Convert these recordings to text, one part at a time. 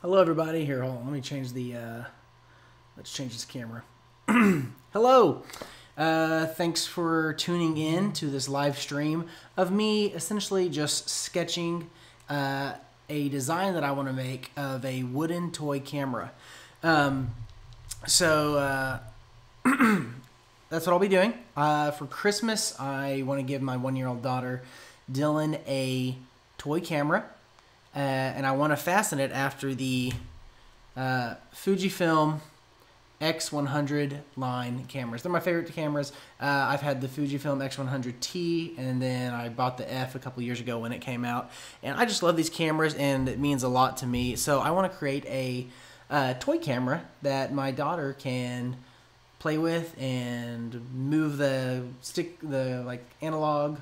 Hello, everybody. Here, hold on. Let me change the. Uh, let's change this camera. Hello. Uh, thanks for tuning in to this live stream of me essentially just sketching uh, a design that I want to make of a wooden toy camera. Um, so uh, that's what I'll be doing. Uh, for Christmas, I want to give my one year old daughter, Dylan, a toy camera. Uh, and I want to fasten it after the uh, Fujifilm X100 line cameras. They're my favorite cameras. Uh, I've had the Fujifilm X100T, and then I bought the F a couple years ago when it came out. And I just love these cameras, and it means a lot to me. So I want to create a uh, toy camera that my daughter can play with and move the stick, the like analog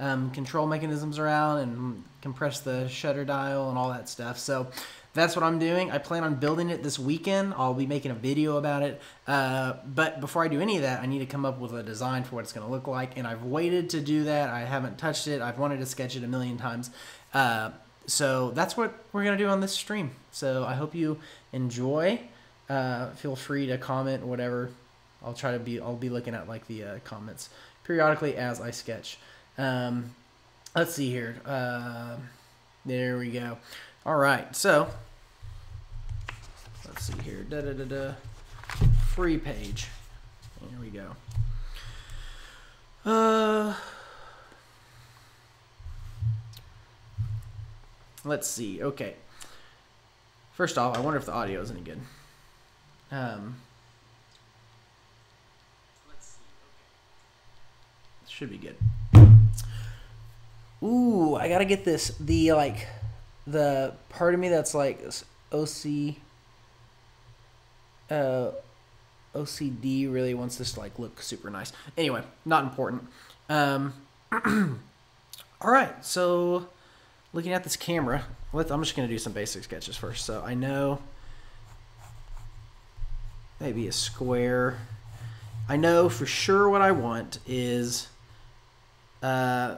um, control mechanisms around and compress the shutter dial and all that stuff. So that's what I'm doing. I plan on building it this weekend. I'll be making a video about it. Uh, but before I do any of that, I need to come up with a design for what it's going to look like. And I've waited to do that. I haven't touched it. I've wanted to sketch it a million times. Uh, so that's what we're going to do on this stream. So I hope you enjoy. Uh, feel free to comment whatever. I'll try to be. I'll be looking at like the uh, comments periodically as I sketch. Um, let's see here. Uh, there we go. All right, so let's see here. Da da da da. Free page. Here we go. Uh, let's see. Okay. First off, I wonder if the audio is any good. Um, let's see. Okay. Should be good. Ooh, I gotta get this. The like, the part of me that's like OC, uh, OCD really wants this to like look super nice. Anyway, not important. Um, all right, so looking at this camera, let I'm just gonna do some basic sketches first. So I know maybe a square. I know for sure what I want is. Uh,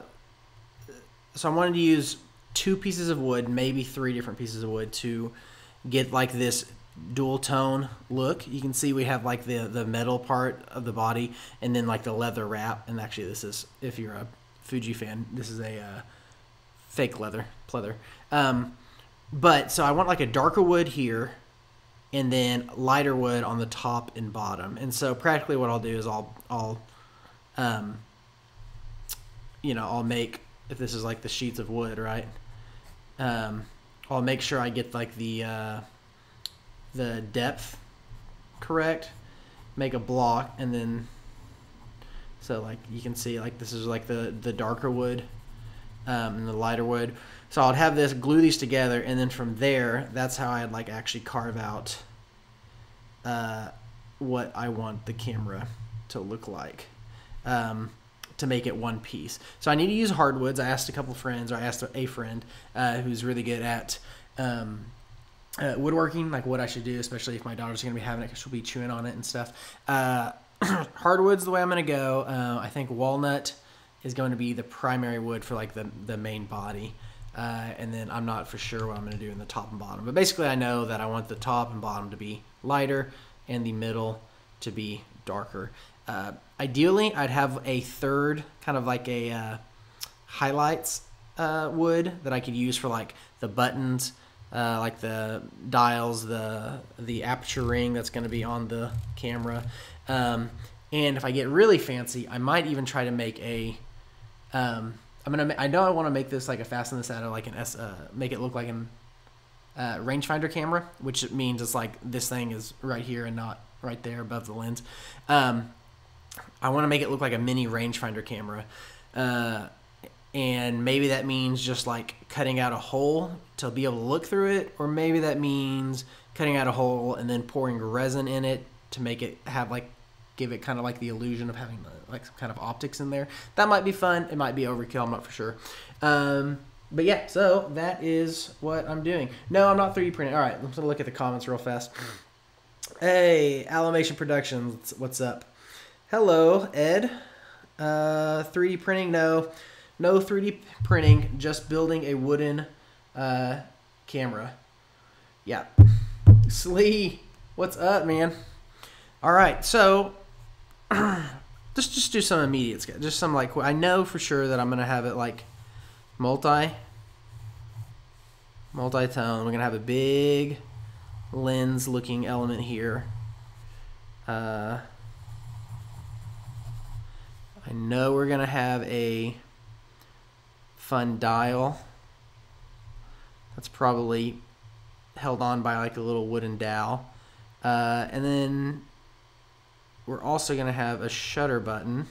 so I wanted to use two pieces of wood, maybe three different pieces of wood to get like this dual tone look. You can see we have like the the metal part of the body and then like the leather wrap. And actually, this is if you're a Fuji fan, this is a uh, fake leather pleather. Um, but so I want like a darker wood here, and then lighter wood on the top and bottom. And so practically, what I'll do is I'll I'll um, you know I'll make if this is like the sheets of wood, right? Um, I'll make sure I get like the uh, the depth correct. Make a block, and then so like you can see like this is like the the darker wood um, and the lighter wood. So I'd have this glue these together, and then from there, that's how I'd like actually carve out uh, what I want the camera to look like. Um, to make it one piece. So I need to use hardwoods. I asked a couple friends, or I asked a friend uh, who's really good at um, uh, woodworking, like what I should do, especially if my daughter's going to be having it because she'll be chewing on it and stuff. Uh, hardwoods, the way I'm going to go. Uh, I think walnut is going to be the primary wood for like the the main body. Uh, and then I'm not for sure what I'm going to do in the top and bottom. But basically, I know that I want the top and bottom to be lighter and the middle to be darker. Uh, ideally, I'd have a third, kind of like a uh, highlights uh, wood that I could use for like the buttons, uh, like the dials, the the aperture ring that's going to be on the camera. Um, and if I get really fancy, I might even try to make a. Um, I'm gonna. I know I want to make this like a fasten this out of like an S. Uh, make it look like an uh, rangefinder camera, which means it's like this thing is right here and not right there above the lens. Um, I want to make it look like a mini rangefinder camera. Uh, and maybe that means just like cutting out a hole to be able to look through it, or maybe that means cutting out a hole and then pouring resin in it to make it have like give it kind of like the illusion of having like some kind of optics in there. That might be fun. It might be overkill. I'm not for sure. Um, but yeah, so that is what I'm doing. No, I'm not 3D printing. All right, let's look at the comments real fast. Hey, Alimation Productions, what's up? Hello, Ed. Uh, 3D printing? No, no 3D printing. Just building a wooden uh, camera. Yeah. Slee, what's up, man? All right, so just just do some immediate sketch. Just some like I know for sure that I'm gonna have it like multi multi-tone. We're gonna have a big lens looking element here. Uh, I know we're gonna have a fun dial. That's probably held on by like a little wooden dowel. Uh, and then we're also going to have a shutter button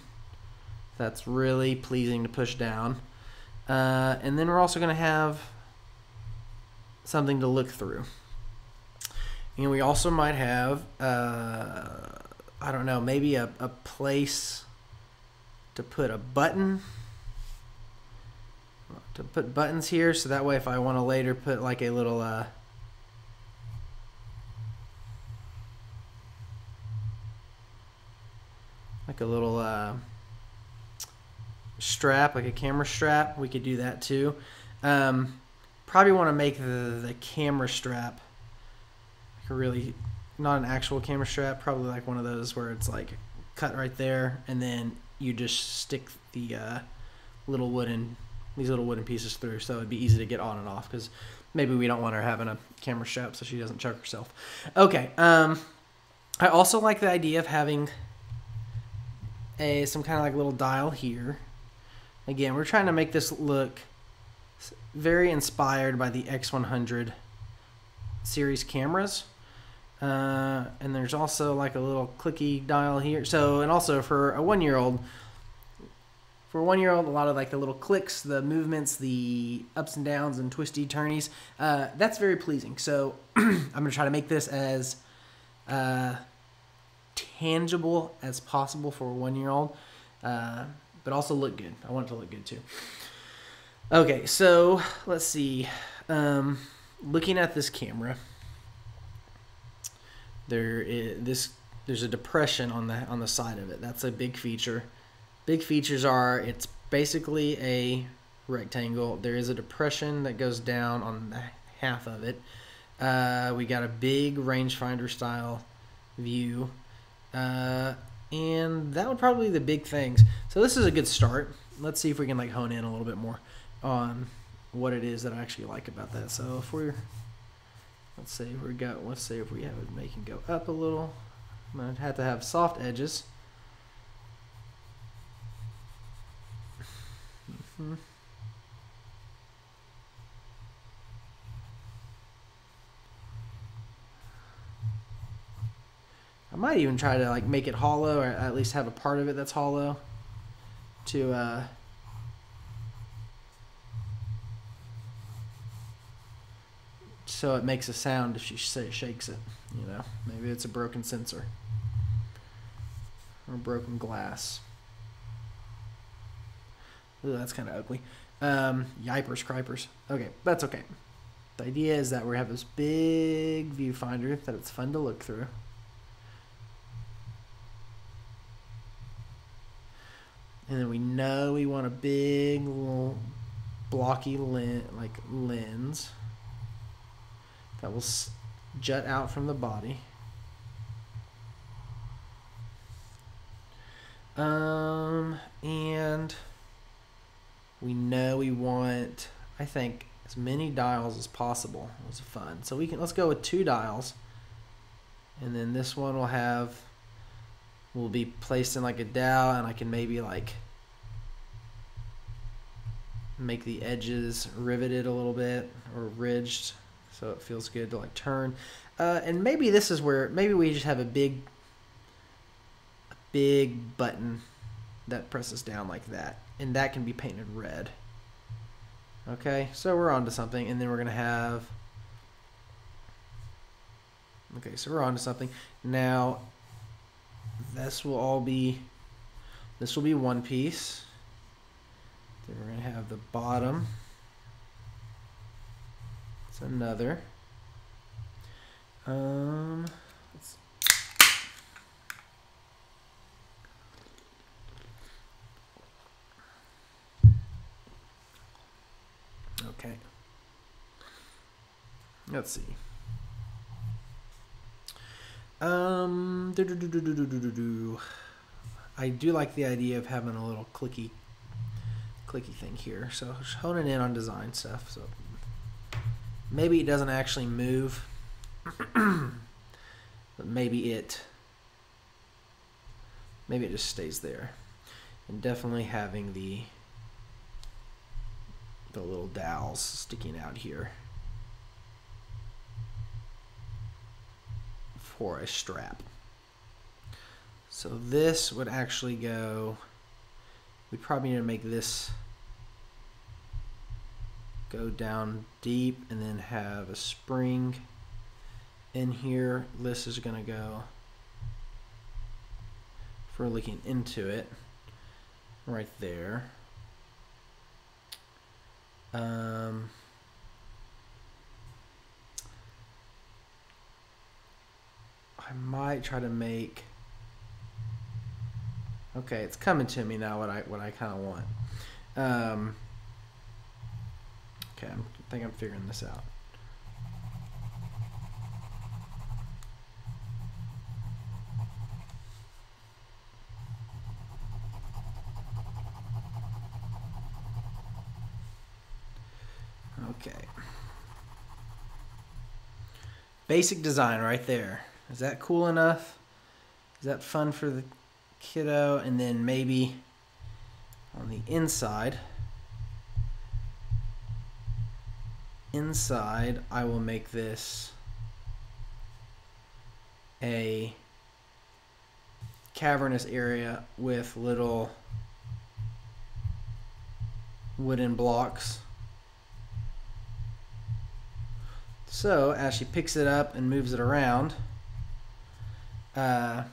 that's really pleasing to push down. Uh, and then we're also going to have something to look through. And we also might have, uh, I don't know, maybe a, a place to put a button. To put buttons here, so that way if I want to later put like a little uh, like a little uh, strap, like a camera strap. We could do that too. Um, probably want to make the, the camera strap like a really not an actual camera strap, probably like one of those where it's like cut right there, and then you just stick the uh, little wooden these little wooden pieces through, so it'd be easy to get on and off because maybe we don't want her having a camera strap so she doesn't choke herself. Okay. Um, I also like the idea of having a some kind of like little dial here. Again, we're trying to make this look very inspired by the X100 series cameras. Uh, and there's also like a little clicky dial here. So, and also for a one year old, for a one year old, a lot of like the little clicks, the movements, the ups and downs and twisty turnies, uh, that's very pleasing. So, I'm to try to make this as uh, tangible as possible for a one year old, uh, but also look good. I want it to look good too. Okay, so let's see. Um, looking at this camera, there is this there's a depression on the on the side of it. That's a big feature. Big features are it's basically a rectangle. There is a depression that goes down on the half of it. Uh, we got a big rangefinder style view uh, and that would probably be the big things. So this is a good start. Let's see if we can like hone in a little bit more on what it is that I actually like about that. So if we're, let's say we got, let's say if we have it make it go up a little, I'm gonna have to have soft edges. Mm-hmm. I might even try to like make it hollow, or at least have a part of it that's hollow. To uh, so it makes a sound if she shakes it. You know, maybe it's a broken sensor or broken glass. Ooh, that's kind of ugly. Um, yipers, cripers. Okay, that's okay. The idea is that we have this big viewfinder that it's fun to look through. and then we know we want a big little blocky lens, like lens that will jut out from the body. Um, and we know we want, I think, as many dials as possible. It was fun. So we can let's go with two dials, and then this one will have will be placed in like a dowel, and I can maybe like make the edges riveted a little bit or ridged so it feels good to like turn. Uh, and maybe this is where maybe we just have a big, a big button that presses down like that, and that can be painted red. Okay, so we're on to something, and then we're gonna have. Okay, so we're on to something now. This will all be. This will be one piece. Then we're to have the bottom. Another. Um, okay. Let's see. Um. I do like the idea of having a little clicky, clicky thing here. So honing in on design stuff. So maybe it doesn't actually move, but maybe it, maybe it just stays there. And definitely having the the little dowels sticking out here for a strap. So this would actually go, we probably need to make this go down deep and then have a spring in here. This is going to go for looking into it right there. Um, I might try to make. Okay, it's coming to me now. What I what I kind of want. Um, okay, I'm, I think I'm figuring this out. Okay. Basic design right there. Is that cool enough? Is that fun for the kiddo? And then maybe on the inside, inside I will make this a cavernous area with little wooden blocks So as she picks it up and moves it around, uh,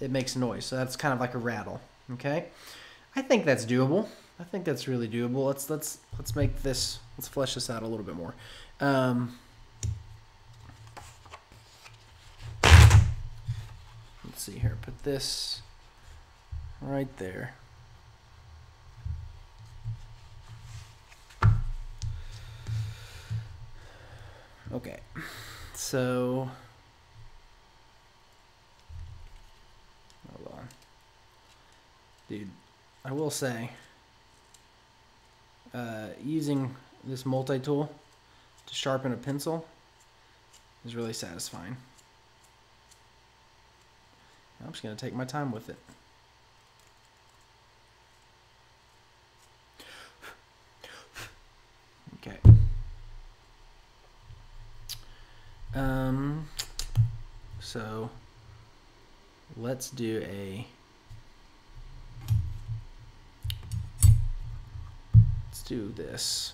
it makes noise. So that's kind of like a rattle. Okay, I think that's doable. I think that's really doable. Let's let's let's make this. Let's flesh this out a little bit more. Um, let's see here. Put this right there. Okay, so hold on, dude. I will say, uh, using this multi-tool to sharpen a pencil is really satisfying. I'm just gonna take my time with it. Okay. Um, so let's do a do this.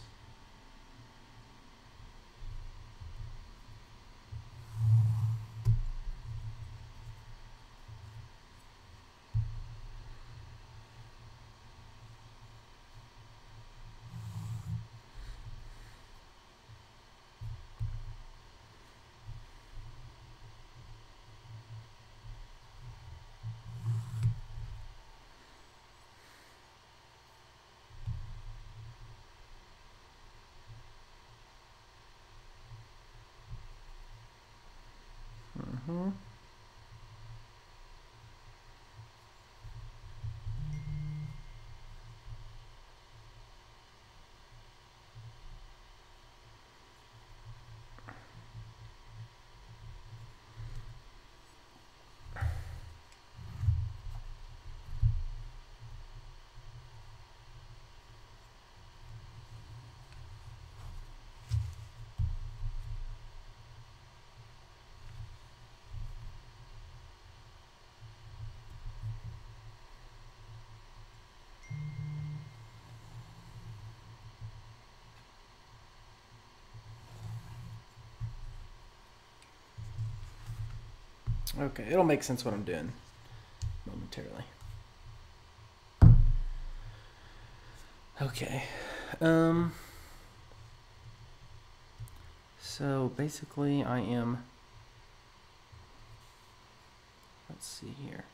Okay, it'll make sense what I'm doing momentarily. Okay. Um so basically I am let's see here.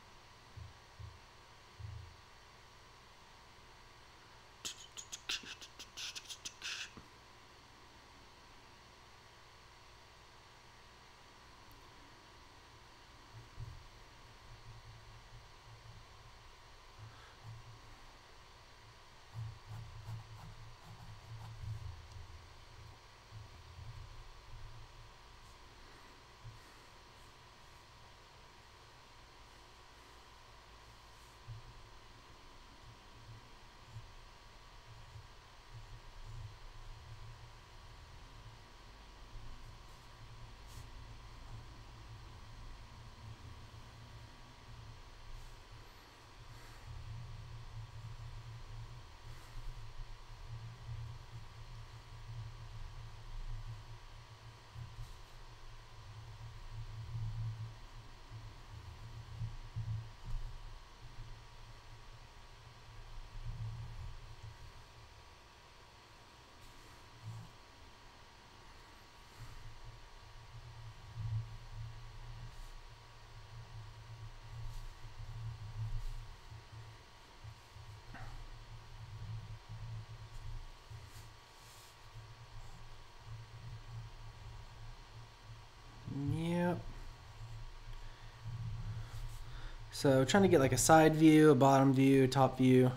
So trying to get like a side view, a bottom view, top view,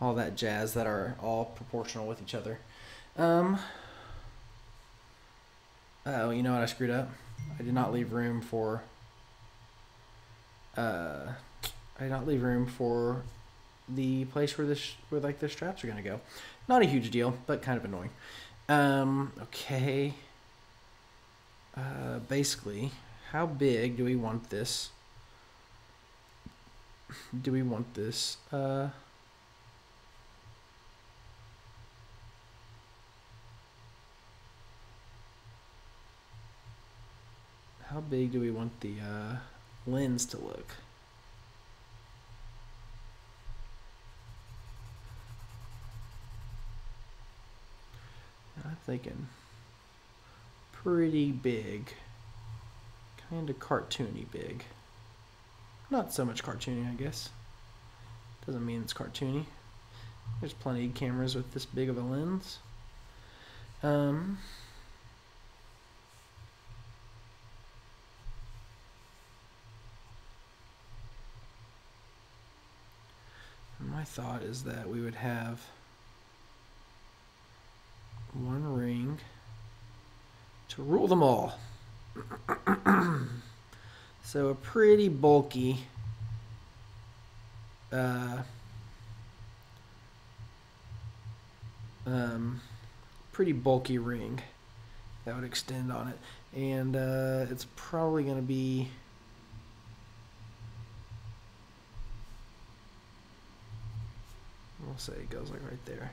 all that jazz that are all proportional with each other. Um, oh, you know what? I screwed up. I did not leave room for. Uh, I did not leave room for the place where this where like the straps are gonna go. Not a huge deal, but kind of annoying. Um, okay. Uh, basically, how big do we want this? Do we want this? Uh, how big do we want the uh, lens to look? I'm thinking pretty big, kind of cartoony big. Not so much cartoony, I guess. Doesn't mean it's cartoony. There's plenty of cameras with this big of a lens. Um, my thought is that we would have one ring to rule them all. so a pretty bulky. Uh, um, pretty bulky ring that would extend on it. And uh, it's probably going to be we'll say it goes like right there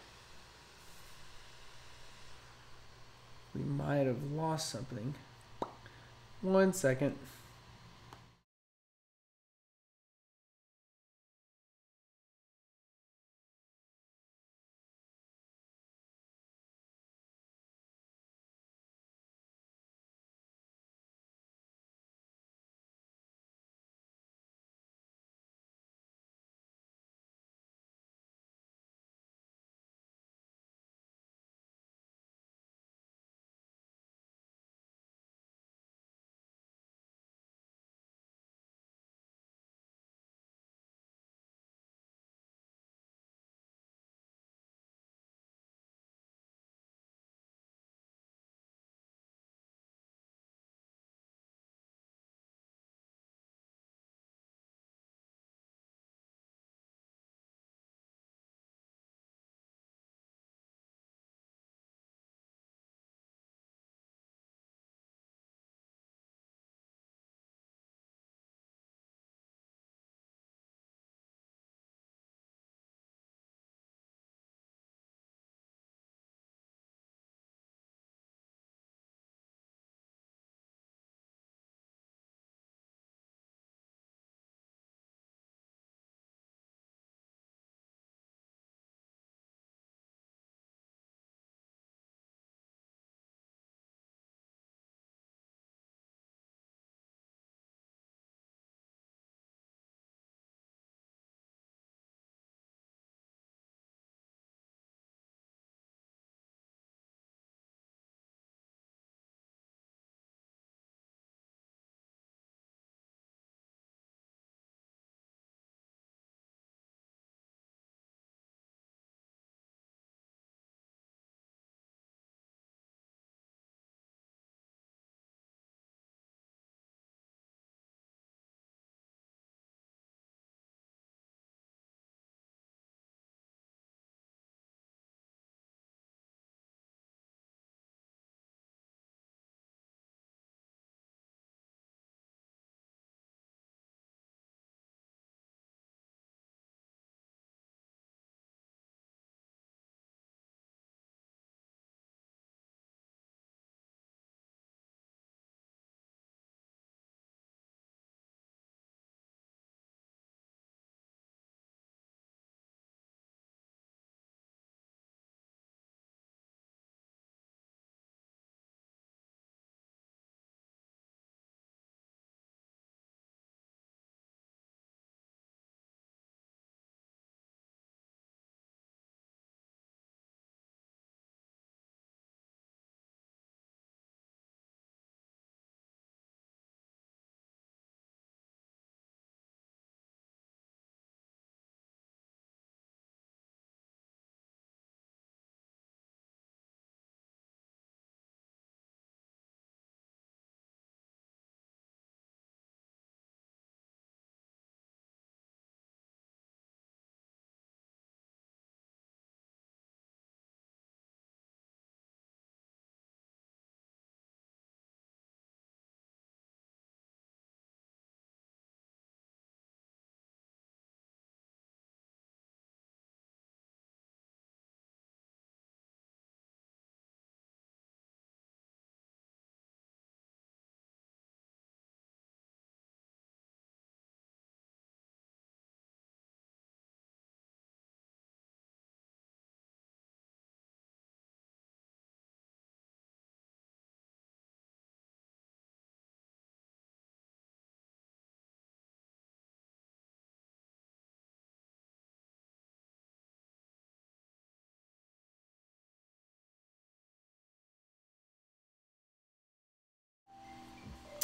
we might have lost something. One second.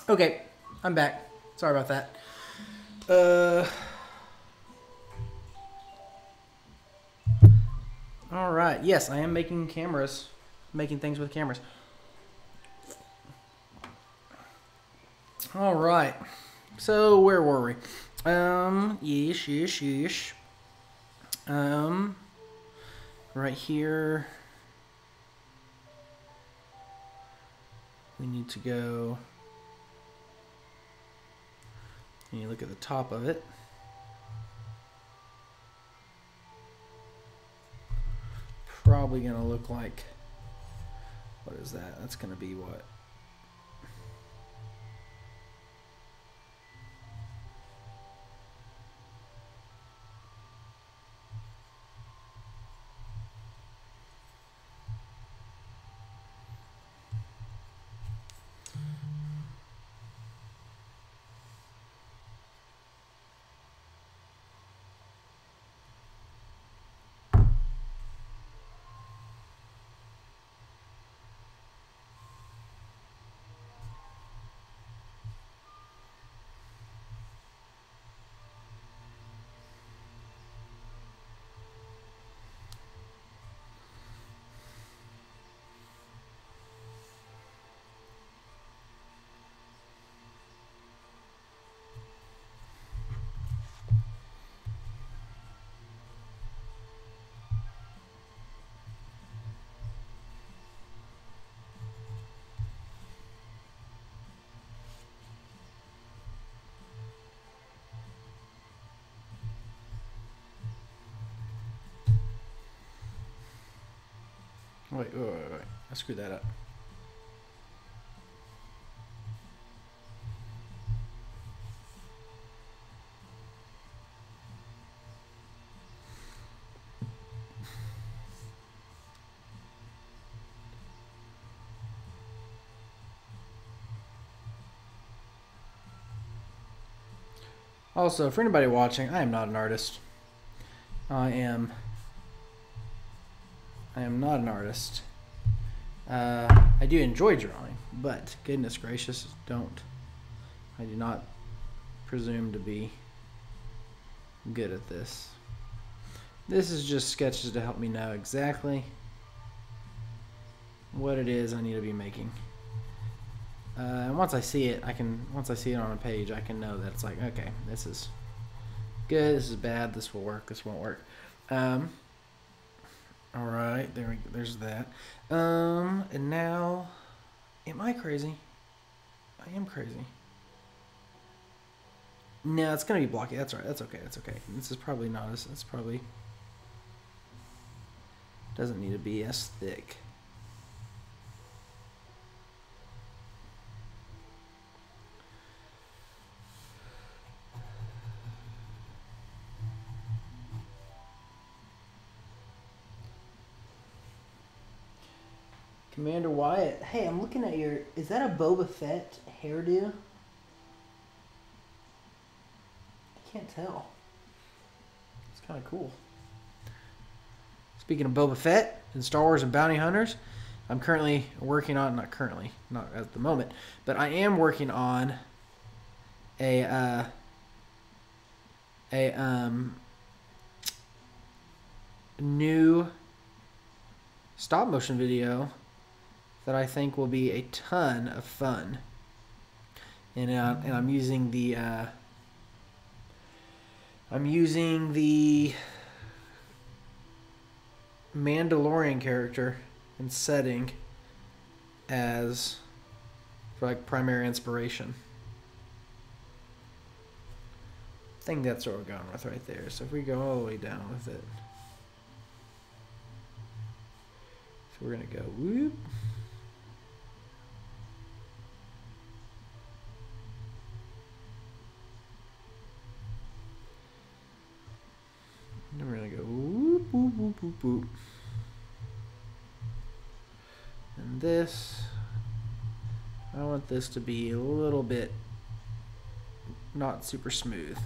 Okay, I'm back. Sorry about that. Uh. All right. Yes, I am making cameras, making things with cameras. All right. So where were we? Um. Yeesh. Yeesh. Yeesh. Um. Right here. We need to go. And you look at the top of it. Probably going to look like, what is that? That's going to be what? Wait, wait, wait, wait. I screwed that up. Also, for anybody watching, I am not an artist. I am I am not an artist. Uh, I do enjoy drawing, but goodness gracious, don't. I do not presume to be good at this. This is just sketches to help me know exactly what it is I need to be making. Uh, and once I see it, I can once I see it on a page, I can know that it's like, okay, this is good, this is bad, this will work, this won't work. Um, all right, there we go. there's that. Um, and now, am I crazy? I am crazy. No, it's gonna be blocky. That's right. That's okay. That's okay. This is probably not as. It's probably doesn't need to be as thick. Commander Wyatt. Hey, I'm looking at your. Is that a Boba Fett hairdo? I can't tell. It's kind of cool. Speaking of Boba Fett and Star Wars and Bounty Hunters, I'm currently working on, not currently, not at the moment, but I am working on a, uh, a, um, new stop motion video that I think will be a ton of fun. And, uh, and I'm using the uh, I'm using the Mandalorian character and setting as for like primary inspiration. I think that's what we're going with right there. So if we go all the way down with it. So we're gonna go whoop. And we're gonna go whoop, whoop, whoop, whoop, whoop. And this, I want this to be a little bit not super smooth.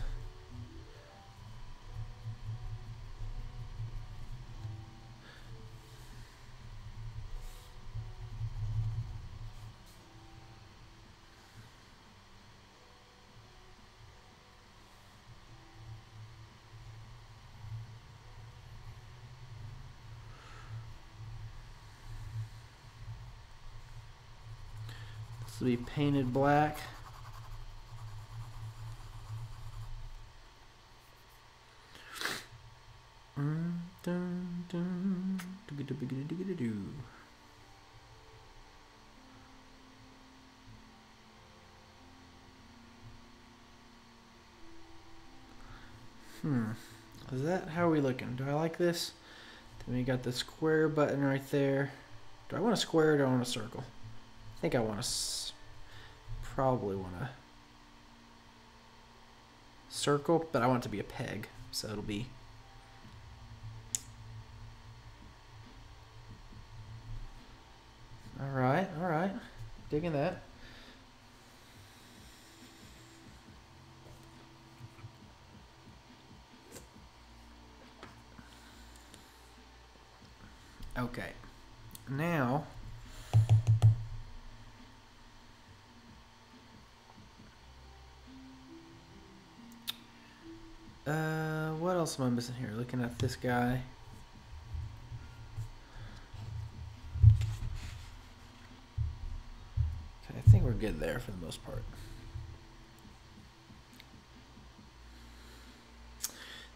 Will be painted black. Mm. Hmm. Is that how are we looking? Do I like this? Then we got the square button right there. Do I want a square or do I want a circle? I think I want to probably want to circle, but I want it to be a peg, so it'll be All right, all right. Digging that. Okay. Now Uh, what else am I missing here? Looking at this guy. Okay, I think we're good there for the most part.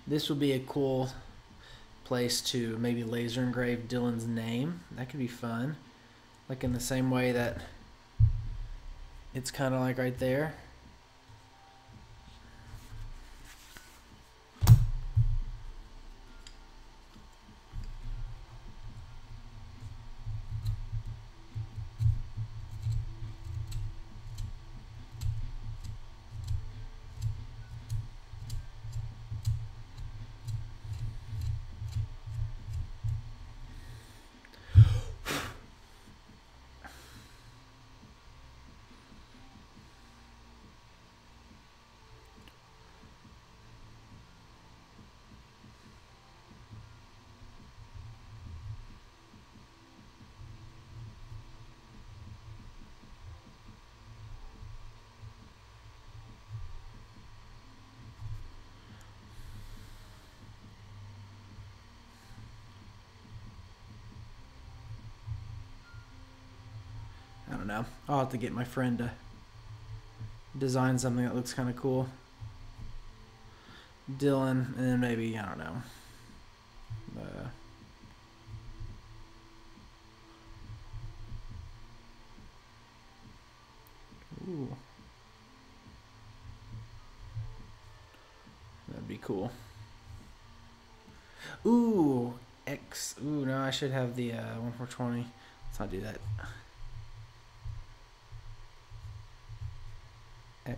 This would be a cool place to maybe laser engrave Dylan's name. That could be fun. Like in the same way that it's kind of like right there. I don't know. I'll have to get my friend to design something that looks kind of cool. Dylan, and then maybe I don't know. Uh, ooh, that'd be cool. Ooh, X. Ooh, no, I should have the uh, one for twenty. Let's not do that. X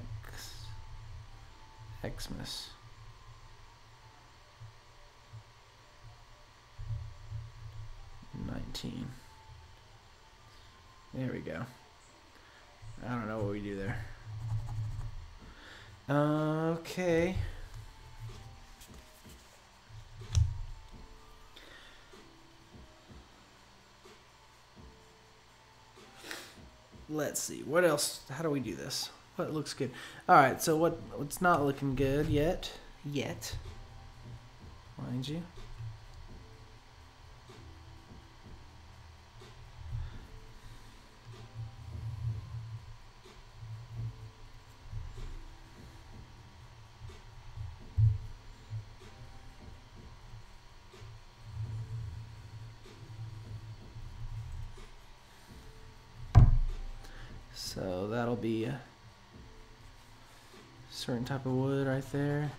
Xmas. Nineteen. There we go. I don't know what we do there. Okay. Let's see. What else? How do we do this? What looks good? All right. So what? What's not looking good yet? Yet. Mind you. Type of wood right there.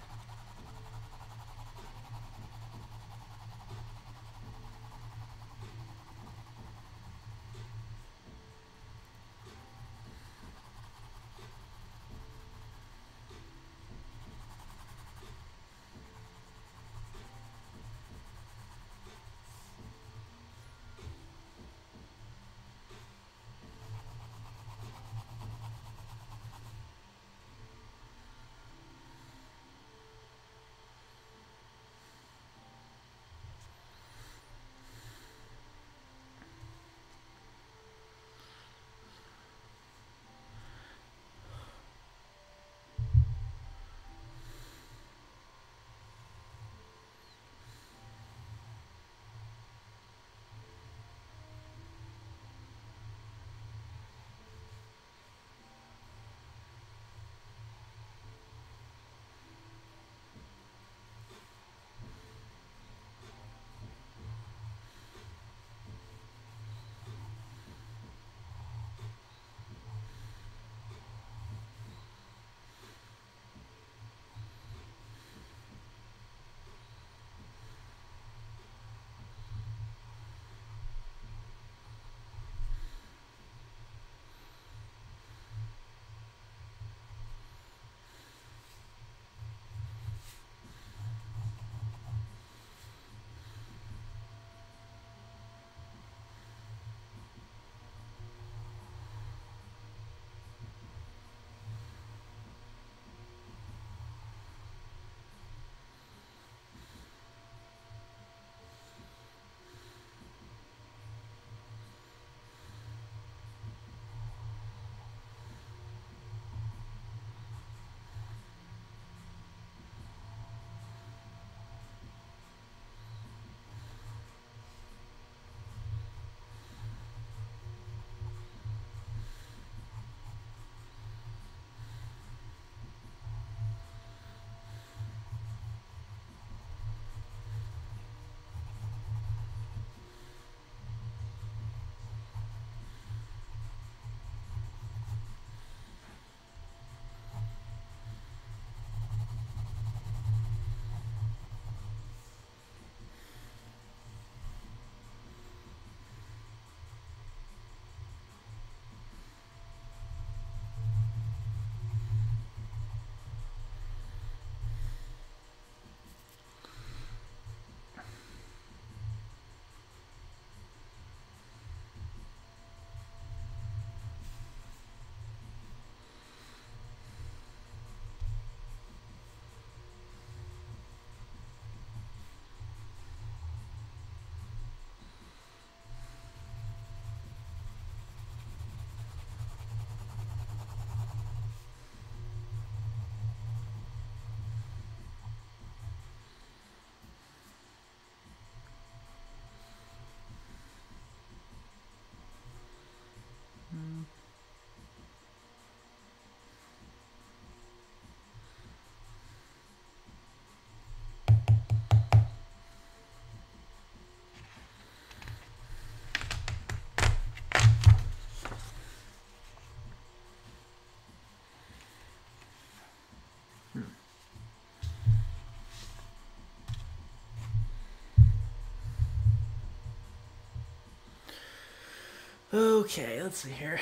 Okay, let's see here.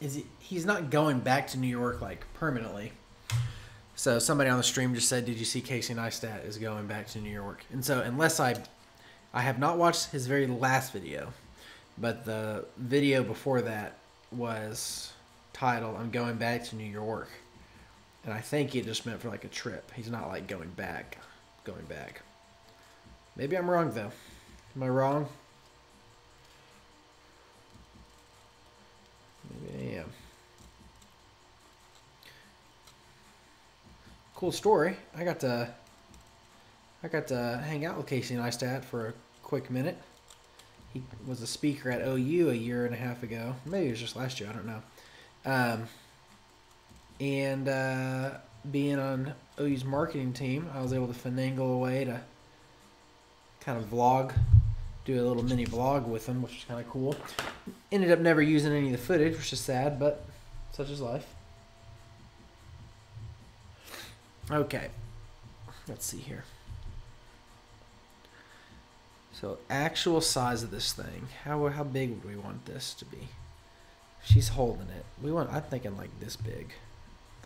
Is he? He's not going back to New York like permanently. So somebody on the stream just said, "Did you see Casey Neistat is going back to New York?" And so unless I, I have not watched his very last video, but the video before that was titled "I'm going back to New York," and I think he just meant for like a trip. He's not like going back, going back. Maybe I'm wrong though. Am I wrong? Maybe I am. Cool story. I got to I got to hang out with Casey Neistat for a quick minute. He was a speaker at OU a year and a half ago. Maybe it was just last year. I don't know. Um, and uh, being on OU's marketing team, I was able to finagle a way to kind of vlog, do a little mini vlog with him, which is kind of cool. Ended up never using any of the footage, which is sad, but such is life. Okay, let's see here. So actual size of this thing, how how big would we want this to be? She's holding it. We want. I'm thinking like this big.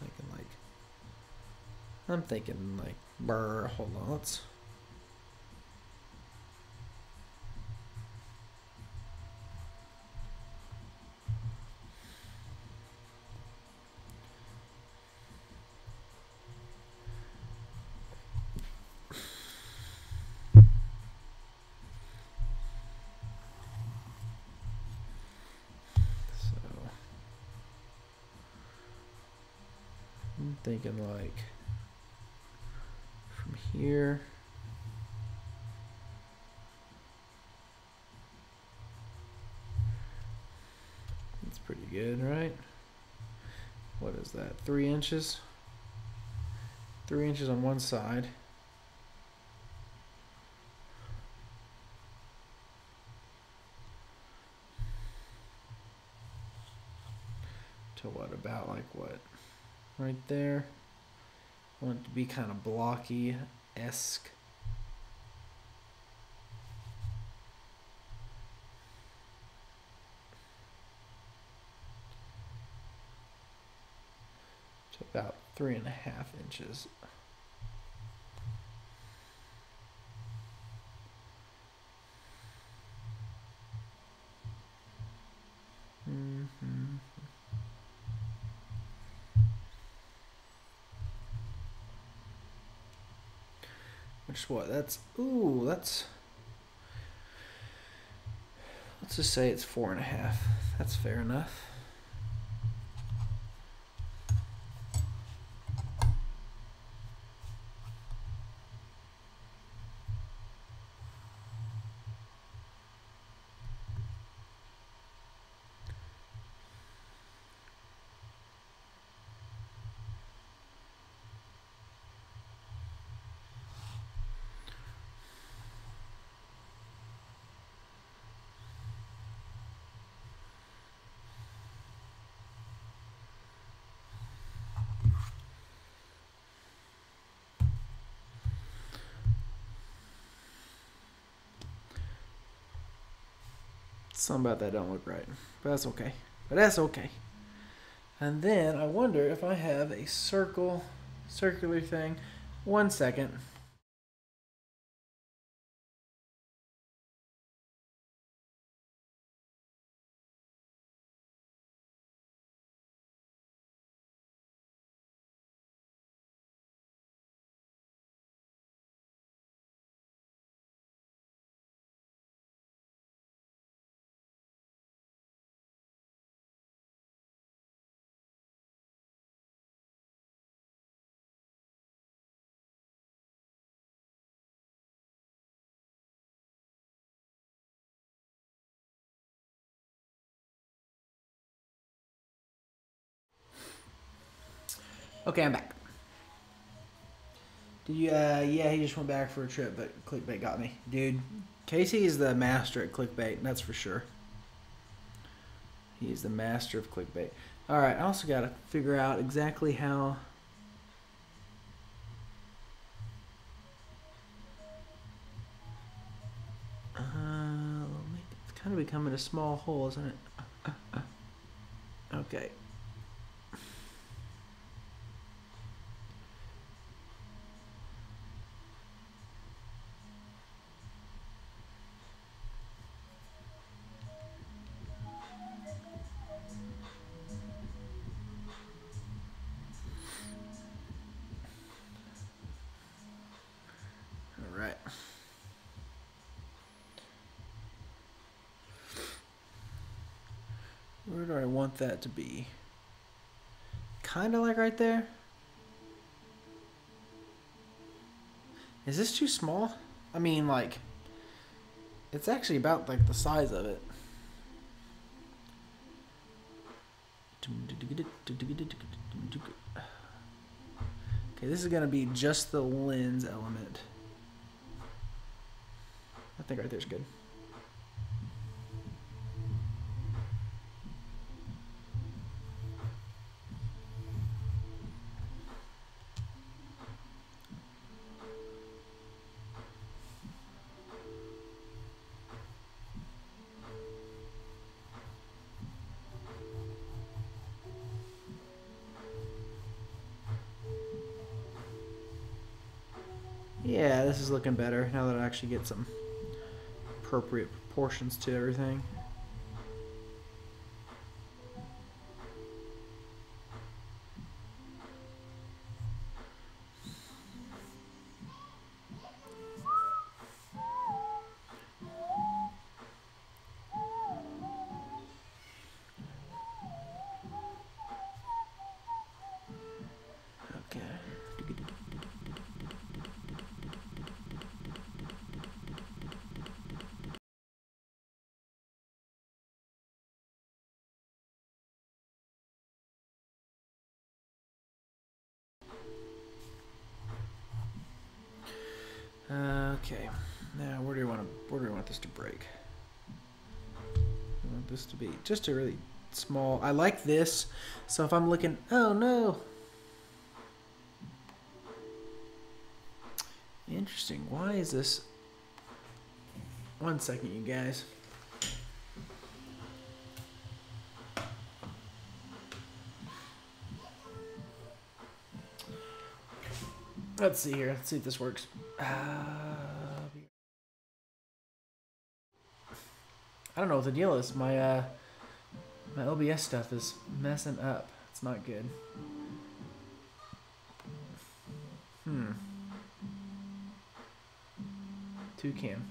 I'm thinking like. I'm thinking like. Brr. Hold on. Let's. Thinking like. From here. That's pretty good, right? What is that? Three inches? Three inches on one side. To what about like what? Right there. Want it to be kind of blocky esque. To about three and a half inches. What? That's ooh, that's. Let's just say it's four and a half. That's fair enough. Something about that don't look right. But that's okay. But that's okay. And then I wonder if I have a circle, circular thing. One second. Okay, I'm back. Did you, uh, yeah, he just went back for a trip, but clickbait got me. Dude, Casey is the master at clickbait, that's for sure. He is the master of clickbait. All right, I also got to figure out exactly how... Uh, it's kind of becoming a small hole, isn't it? okay. That to be? Kind of like right there. Is this too small? I mean, like, it's actually about like the size of it. Okay, this is gonna be just the lens element. I think right there's good. Is looking better now that I actually get some appropriate proportions to everything. Uh, okay. Now, where do you want to? Where do you want this to break? I want this to be just a really small. I like this. So if I'm looking, oh no. Interesting. Why is this? One second, you guys. Let's see here. Let's see if this works. Uh, I don't know what the deal is. My uh, my OBS stuff is messing up. It's not good. Hmm. Two Toucan.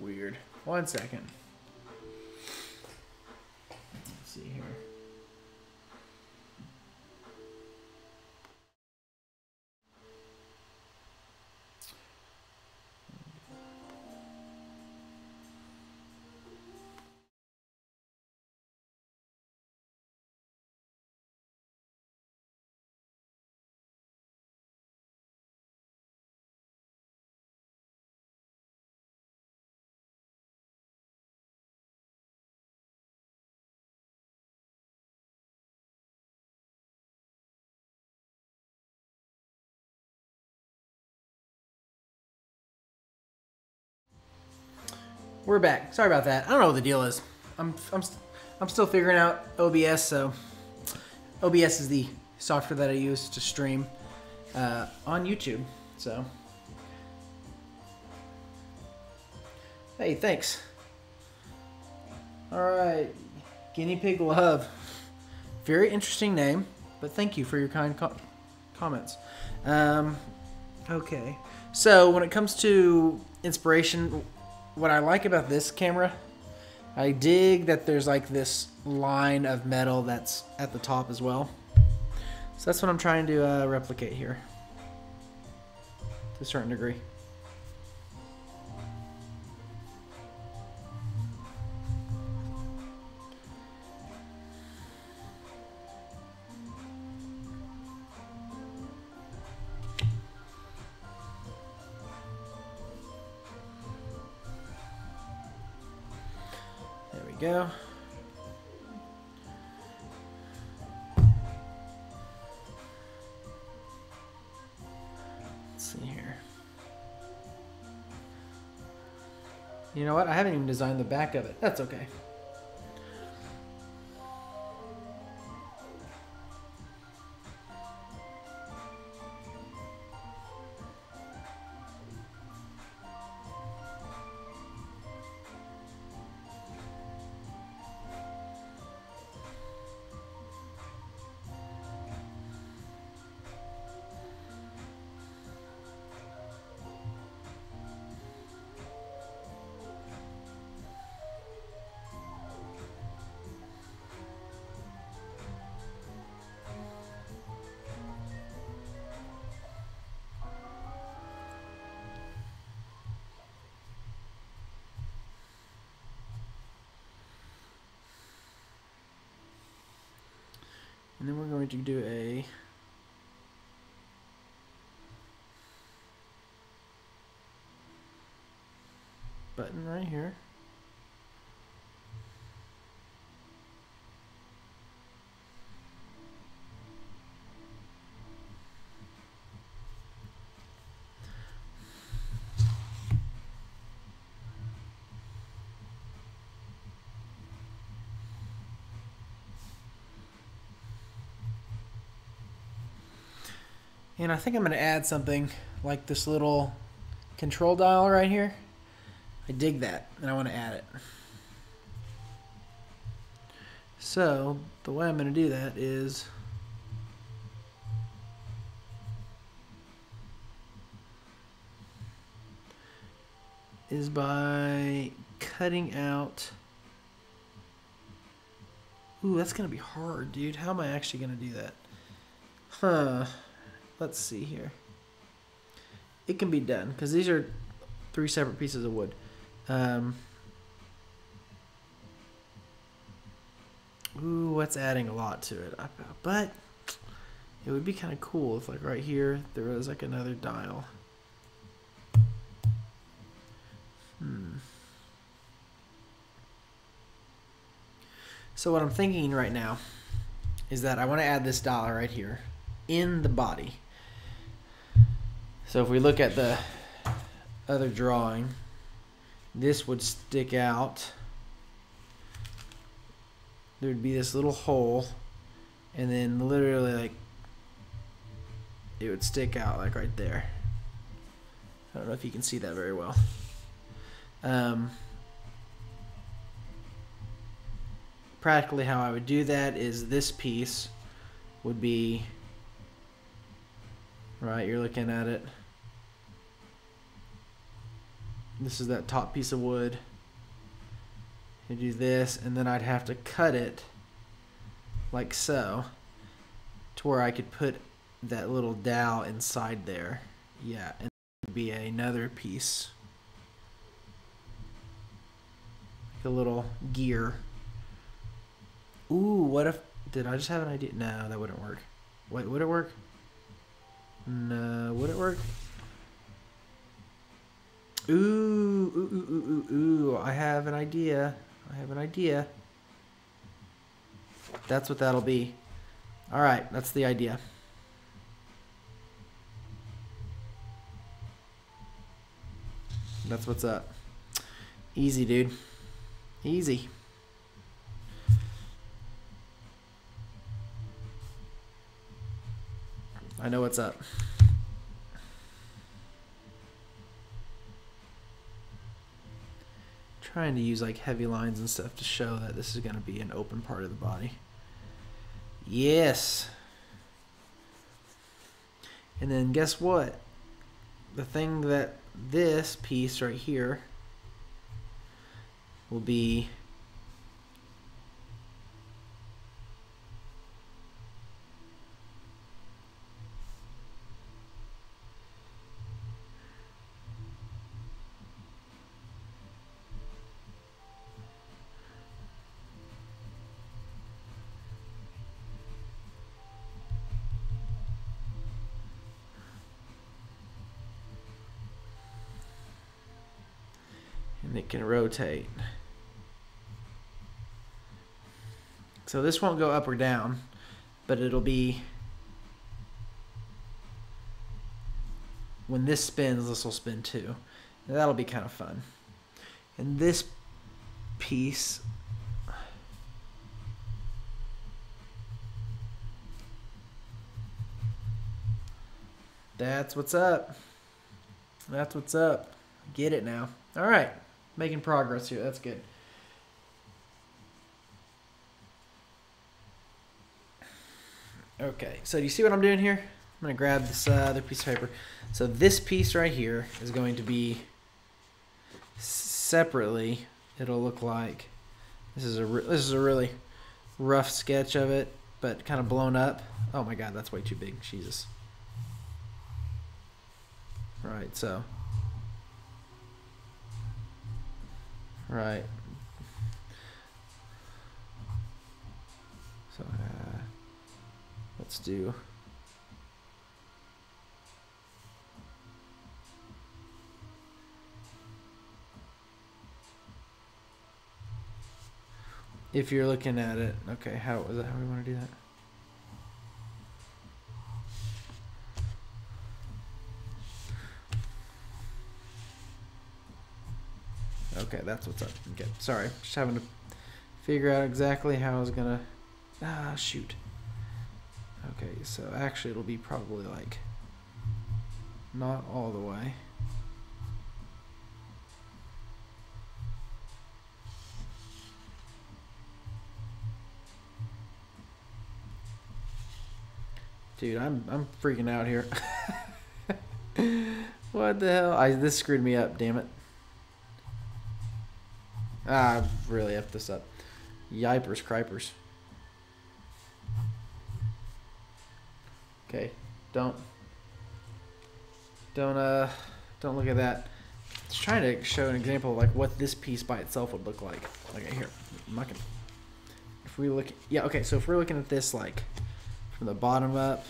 Weird. One second. Let's see here. We're back. Sorry about that. I don't know what the deal is. I'm I'm I'm still figuring out OBS. So OBS is the software that I use to stream uh, on YouTube. So hey, thanks. All right, guinea pig love. Very interesting name, but thank you for your kind co- comments. Um, okay, so when it comes to inspiration, what I like about this camera, I dig that there's like this line of metal that's at the top as well. So that's what I'm trying to uh, replicate here to a certain degree. Let's see here. You know what? I haven't even designed the back of it. That's okay. To do a button right here. And I think I'm going to add something like this little control dial right here. I dig that, and I want to add it. So, the way I'm going to do that is is by cutting out Ooh, that's going to be hard, dude. How am I actually going to do that? Huh. Let's see here. It can be done because these are three separate pieces of wood. Um, ooh, what's adding a lot to it? But it would be kind of cool if, like, right here there was like another dial. Hmm. So what I'm thinking right now is that I want to add this dollar right here in the body. So if we look at the other drawing, this would stick out. There would be this little hole, and then literally like it would stick out like right there. I don't know if you can see that very well. Um, practically how I would do that is this piece would be right you're looking at it this is that top piece of wood. You do this, and then I'd have to cut it like so to where I could put that little dowel inside there. Yeah, and be another piece. Like a little gear. Ooh, what if did I just have an idea? No, that wouldn't work. Wait, would it work? No, would it work? Ooh, ooh, ooh, ooh, ooh. I have an idea. I have an idea. That's what that'll be. All right, that's the idea. That's what's up. Easy, dude. Easy. I know what's up. Trying to use like heavy lines and stuff to show that this is going to be an open part of the body. Yes. And then guess what? The thing that this piece right here will be can rotate. So this won't go up or down, but it'll be when this spins, this will spin too. And that'll be kind of fun. And this piece That's what's up. That's what's up. Get it now. All right. Making progress here. That's good. Okay. So do you see what I'm doing here? I'm going to grab this uh, other piece of paper. So this piece right here is going to be separately. It'll look like this is a this is a really rough sketch of it, but kind of blown up. Oh my god, that's way too big. Jesus. Right, so. Right. So, uh, let's do. If you're looking at it, okay, how is that how we want to do that? Okay, that's what's up. Okay, sorry. Just having to figure out exactly how I was gonna. Ah, shoot. Okay, so actually it'll be probably like not all the way. Dude, I'm I'm freaking out here. what the hell? I this screwed me up, damn it. Ah, I've really effed this up. Yipers, cripers. Okay, don't, don't, uh, don't look at that. Just trying to show an example of like what this piece by itself would look like. Like here, I'm not gonna. If we look, yeah, okay. So if we're looking at this like from the bottom up.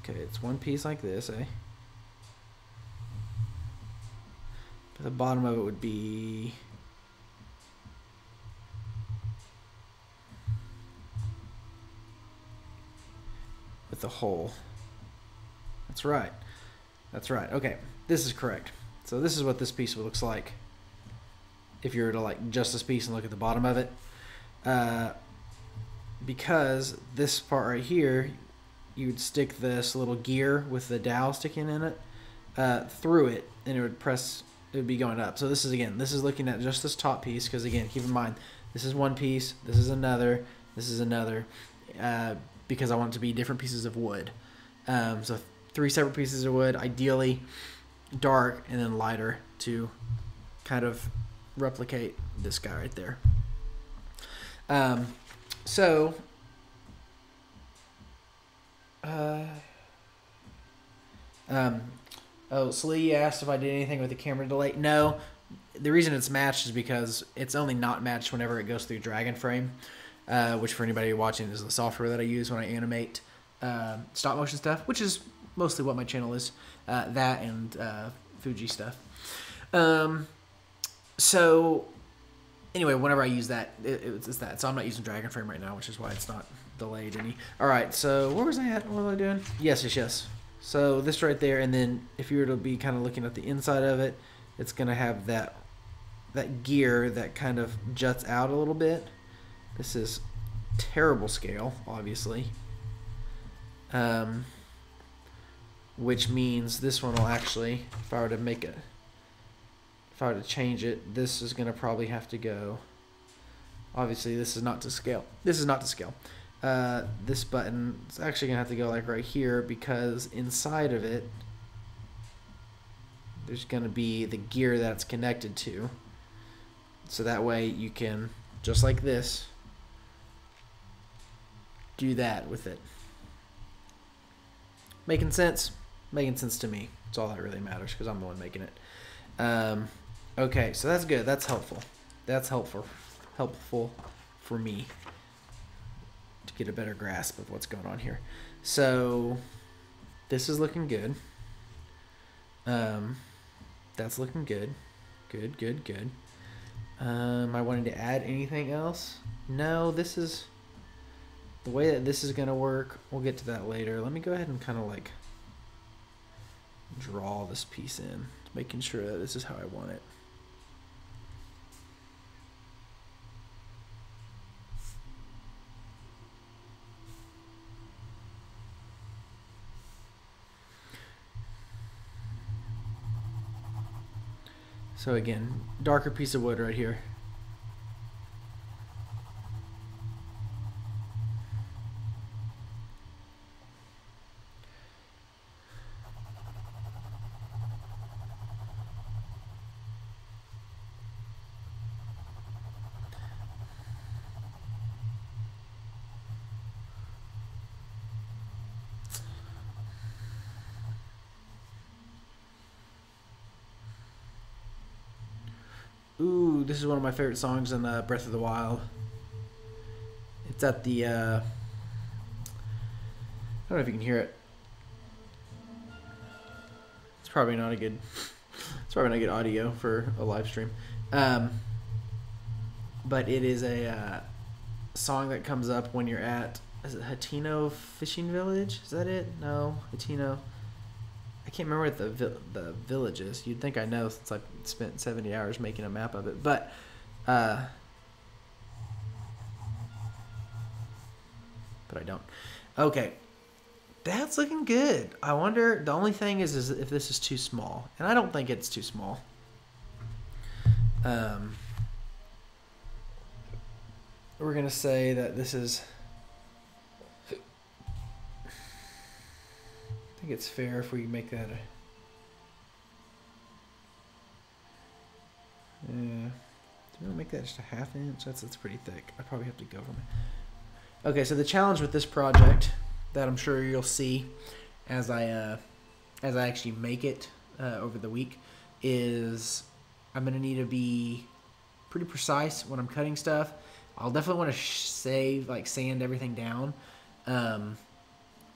Okay, it's one piece like this, eh? The bottom of it would be with the hole. That's right. That's right. Okay, this is correct. So this is what this piece looks like if you were to like just this piece and look at the bottom of it. Uh, because this part right here, you would stick this little gear with the dowel sticking in it uh, through it, and it would press it would be going up. So this is again, this is looking at just this top piece because again, keep in mind, this is one piece, this is another, this is another, uh, because I want it to be different pieces of wood. Um, so three separate pieces of wood, ideally dark and then lighter to kind of replicate this guy right there. Um, so, uh, um, Oh, Slee asked if I did anything with the camera delay. No, the reason it's matched is because it's only not matched whenever it goes through Dragonframe, uh, which for anybody watching is the software that I use when I animate uh, stop motion stuff, which is mostly what my channel is. Uh, that and uh, Fuji stuff. Um, so anyway, whenever I use that, it, it's that. So I'm not using Dragonframe right now, which is why it's not delayed any. All right, so where was I at? What was I doing? Yes, yes, yes. So this right there, and then if you were to be kind of looking at the inside of it, it's going to have that that gear that kind of juts out a little bit. This is terrible scale, obviously. Um, which means this one will actually, if I were to make it, if I were to change it, this is going to probably have to go. Obviously, this is not to scale. This is not to scale. Uh, this button is actually to have to go like right here because inside of it there's to be the gear that's connected to. So that way you can, just like this, do that with it. Making sense? Making sense to me. It's all that really matters because I'm the one making it. Um, okay, so that's good. That's helpful. That's helpful. Helpful for me get a better grasp of what's going on here. So this is looking good. Um, that's looking good. Good, good, good. Um, I wanted to add anything else? No, this is the way that this is going to work. We'll get to that later. Let me go ahead and kind of like draw this piece in. Making sure that this is how I want it. So again, darker piece of wood right here. Ooh, this is one of my favorite songs in uh, Breath of the Wild. It's at the. Uh, I don't know if you can hear it. It's probably not a good. It's probably not good audio for a live stream. Um, but it is a uh, song that comes up when you're at. Is it Hateno Fishing Village? Is that it? No, Hateno. Can't remember what the vi- the village is. You'd think I know since I spent seventy hours making a map of it, but uh, but I don't. Okay, that's looking good. I wonder. The only thing is, is if this is too small, and I don't think it's too small. Um, we're gonna say that this is. Think it's fair if we make that a. Yeah. Do we make that just a half inch? That's that's pretty thick. I probably have to go from it. Okay, so the challenge with this project that I'm sure you'll see as I uh, as I actually make it uh, over the week is I'm gonna need to be pretty precise when I'm cutting stuff. I'll definitely want to save like sand everything down. Um,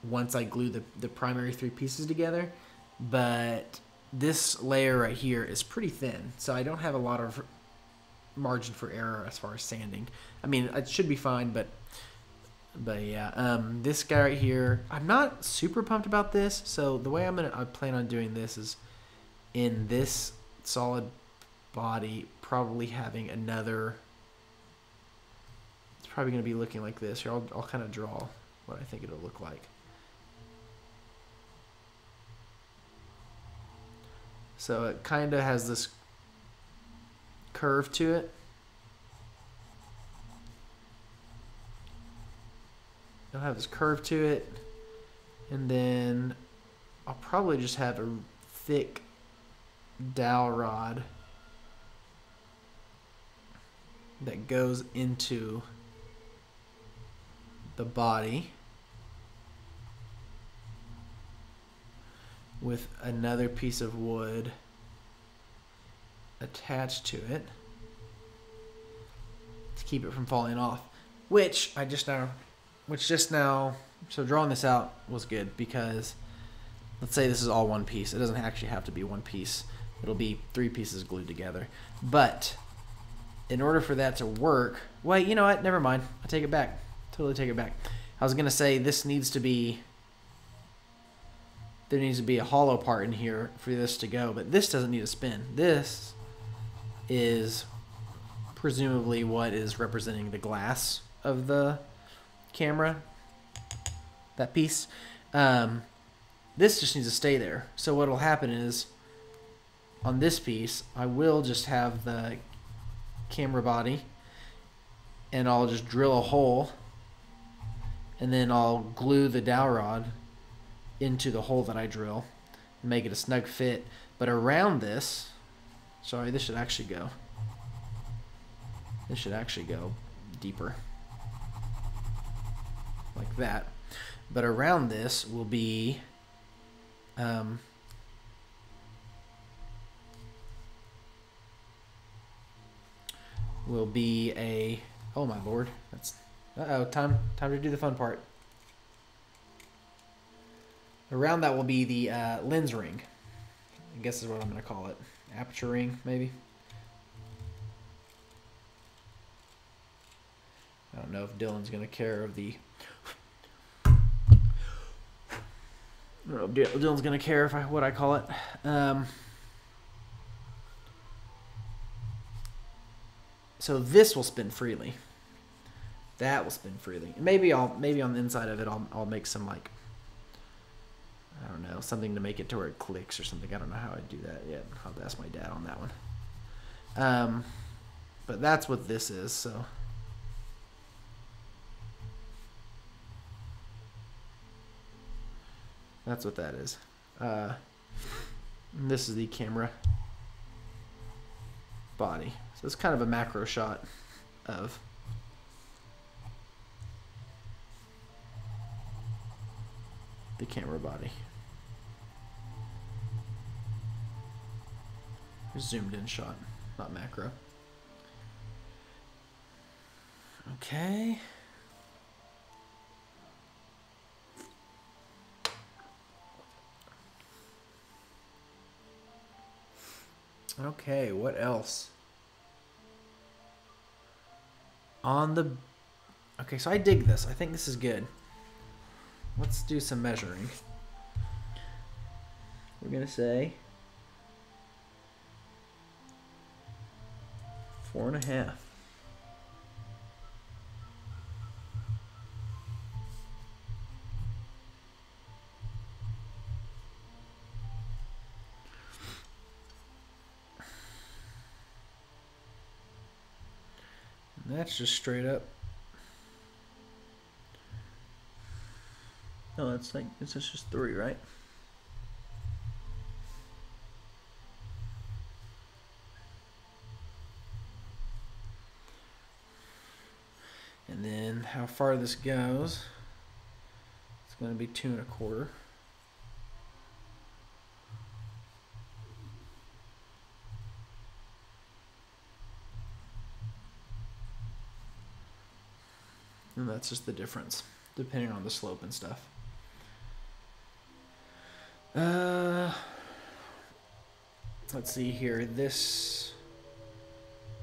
once I glue the, the primary three pieces together. But this layer right here is pretty thin, so I don't have a lot of margin for error as far as sanding. I mean, it should be fine, but but yeah, um, this guy right here, I'm not super pumped about this. So the way I'm gonna I plan on doing this is in this solid body, probably having another. It's probably gonna be looking like this. Here, I'll I'll kind of draw what I think it'll look like. So it kind of has this curve to it. It'll have this curve to it. And then I'll probably just have a thick dowel rod that goes into the body. With another piece of wood attached to it to keep it from falling off. Which I just now, which just now, so drawing this out was good because let's say this is all one piece. It doesn't actually have to be one piece. It'll be three pieces glued together. But in order for that to work, wait, you know what? Never mind. I take it back. Totally take it back. I was gonna say this needs to be there needs to be a hollow part in here for this to go, but this doesn't need to spin. This is presumably what is representing the glass of the camera, that piece. Um, this just needs to stay there. So what will happen is, on this piece, I will just have the camera body, and I'll just drill a hole, and then I'll glue the dowel rod into the hole that I drill and make it a snug fit. But around this, sorry, this should actually go. This should actually go deeper. Like that. But around this will be um, will be a oh my lord that's uh oh time time to do the fun part Around that will be the uh, lens ring. I guess is what I'm going to call it. Aperture ring, maybe. I don't know if Dylan's going to care of the... I don't know if Dylan's going to care if I, what I call it. Um, so this will spin freely. That will spin freely. Maybe I'll maybe on the inside of it I'll, I'll make some like I don't know something to make it to where it clicks or something. I don't know how I'd do that yet. I'll ask my dad on that one. Um, but that's what this is. So. That's what that is. Uh, this is the camera body. So it's kind of a macro shot of the camera body. Zoomed in shot, not macro. Okay. Okay, what else? On the. Okay, so I dig this. I think this is good. Let's do some measuring. We're going to say. Four and a half. That's just straight up. No, that's like it's just three, right? And then how far this goes, it's going to be two and a quarter. And that's just the difference, depending on the slope and stuff. Uh, let's see here. This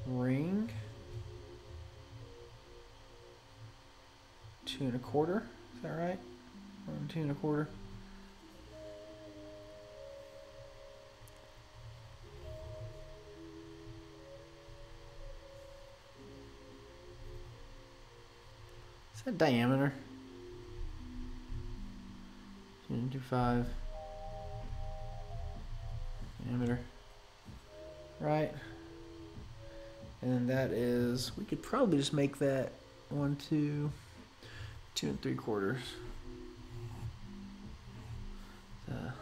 ring, two and a quarter. Is that right? One, two and a quarter. Is that diameter? Two, two, five. Diameter. Right. And that is, we could probably just make that one, two, two and three quarters. The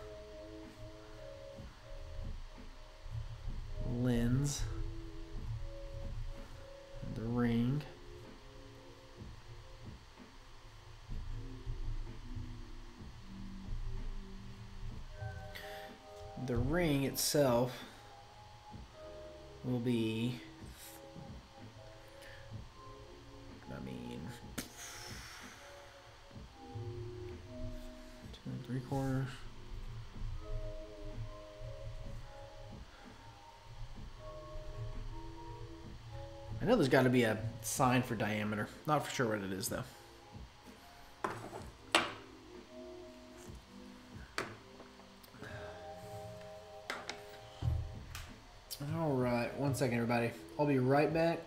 lens. The ring. the ring itself will be know there's got to be a sign for diameter. Not for sure what it is though. All right, one second, everybody. I'll be right back.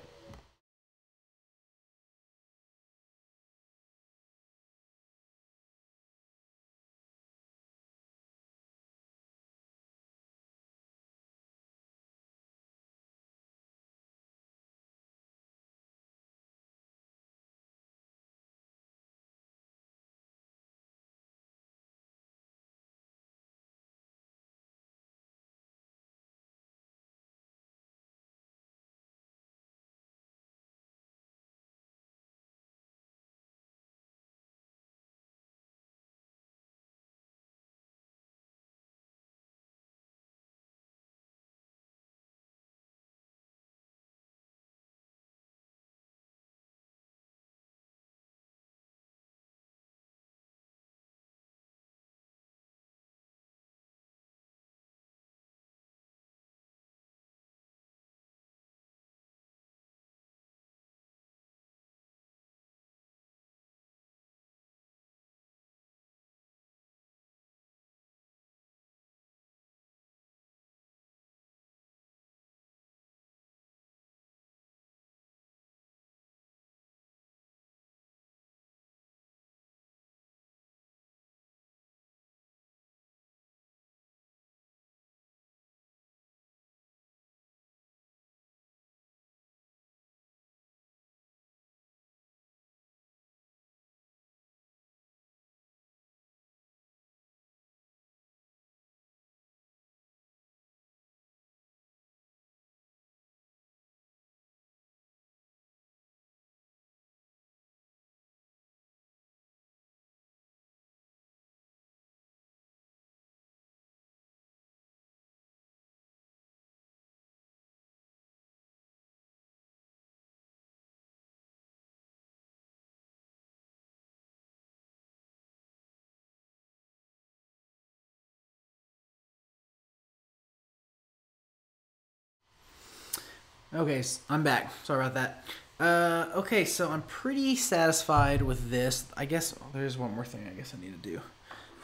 Okay, I'm back. Sorry about that. Uh, okay, so I'm pretty satisfied with this. I guess there's one more thing I guess I need to do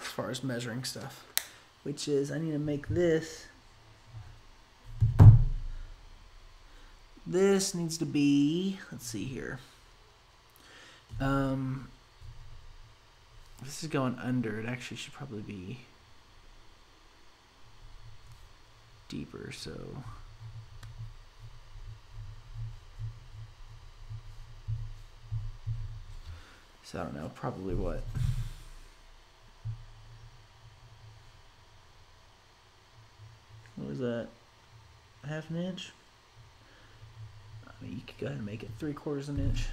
as far as measuring stuff, which is I need to make this. This needs to be, let's see here. Um, this is going under. It actually should probably be deeper, so. So I don't know, probably what? What was that? Half an inch? I mean, you could go ahead and make it three quarters of an inch.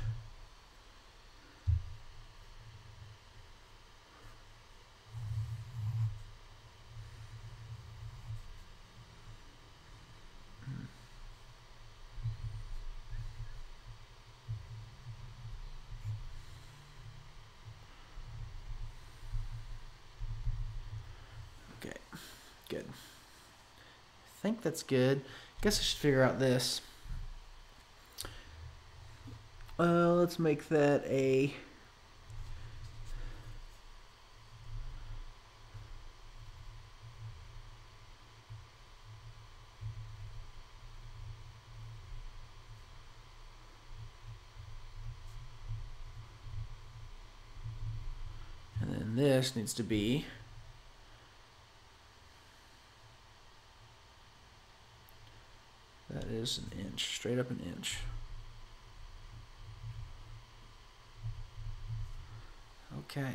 Okay, good. I that's good. Guess I should figure out this. Uh, let's make that a. And then this needs to be. That is an inch, straight up an inch. Okay.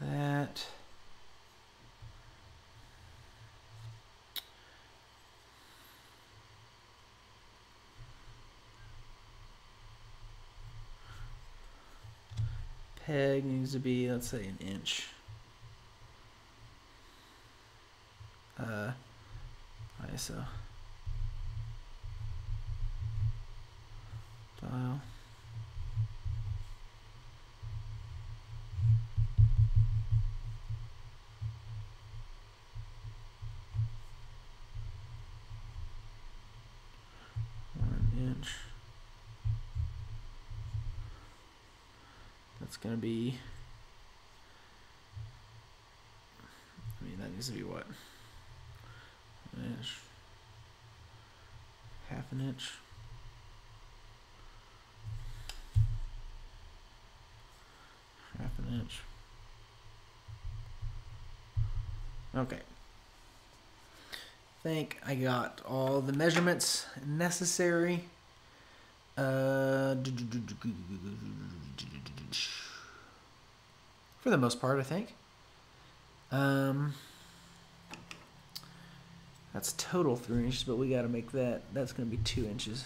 That. Peg needs to be, let's say, an inch. Uh, ISO. Dial. One inch. That's gonna be. I mean, that needs to be what? An inch. Half an inch. Half an inch. Okay. Think I got all the measurements necessary. Uh, for the most part, I think. Um, that's total three inches, but we got to make that. That's going to be two inches.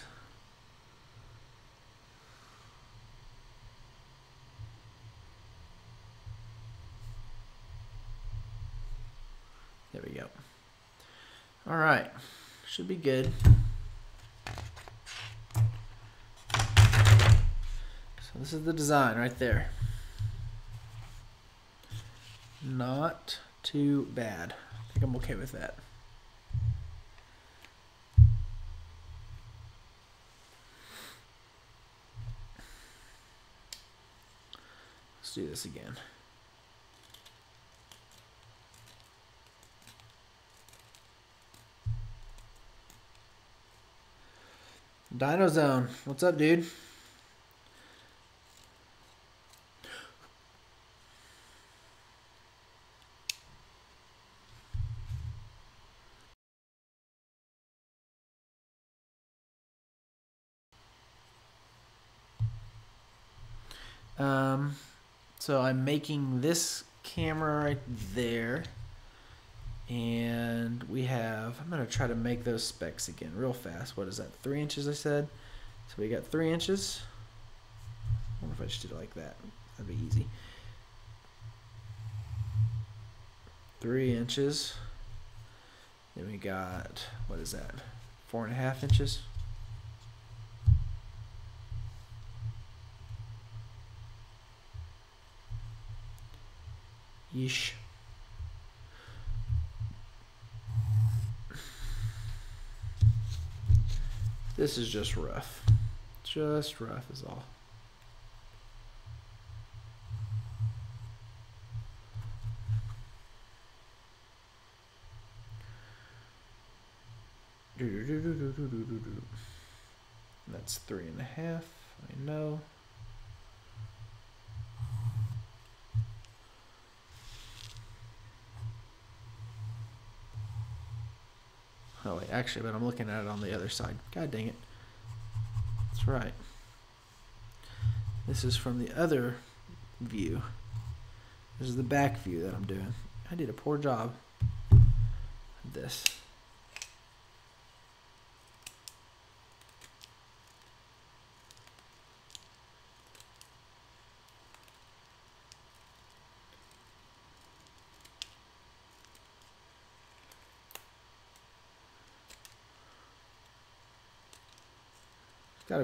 There we go. All right, should be good. So this is the design right there. Not too bad. I think I'm okay with that. Let's do this again. Dino Zone, what's up, dude? Um, so I'm making this camera right there. And we have, I'm going to try to make those specs again real fast. What is that? Three inches, I said. So we got three inches. I wonder if I just did it like that. That'd be easy. Three inches. Then we got, what is that? Four and a half inches. Yeesh. This is just rough. Just rough is all. That's three and a half. I know. Oh wait, actually, but I'm looking at it on the other side. God dang it. That's right. This is from the other view. This is the back view that I'm doing. I did a poor job of this.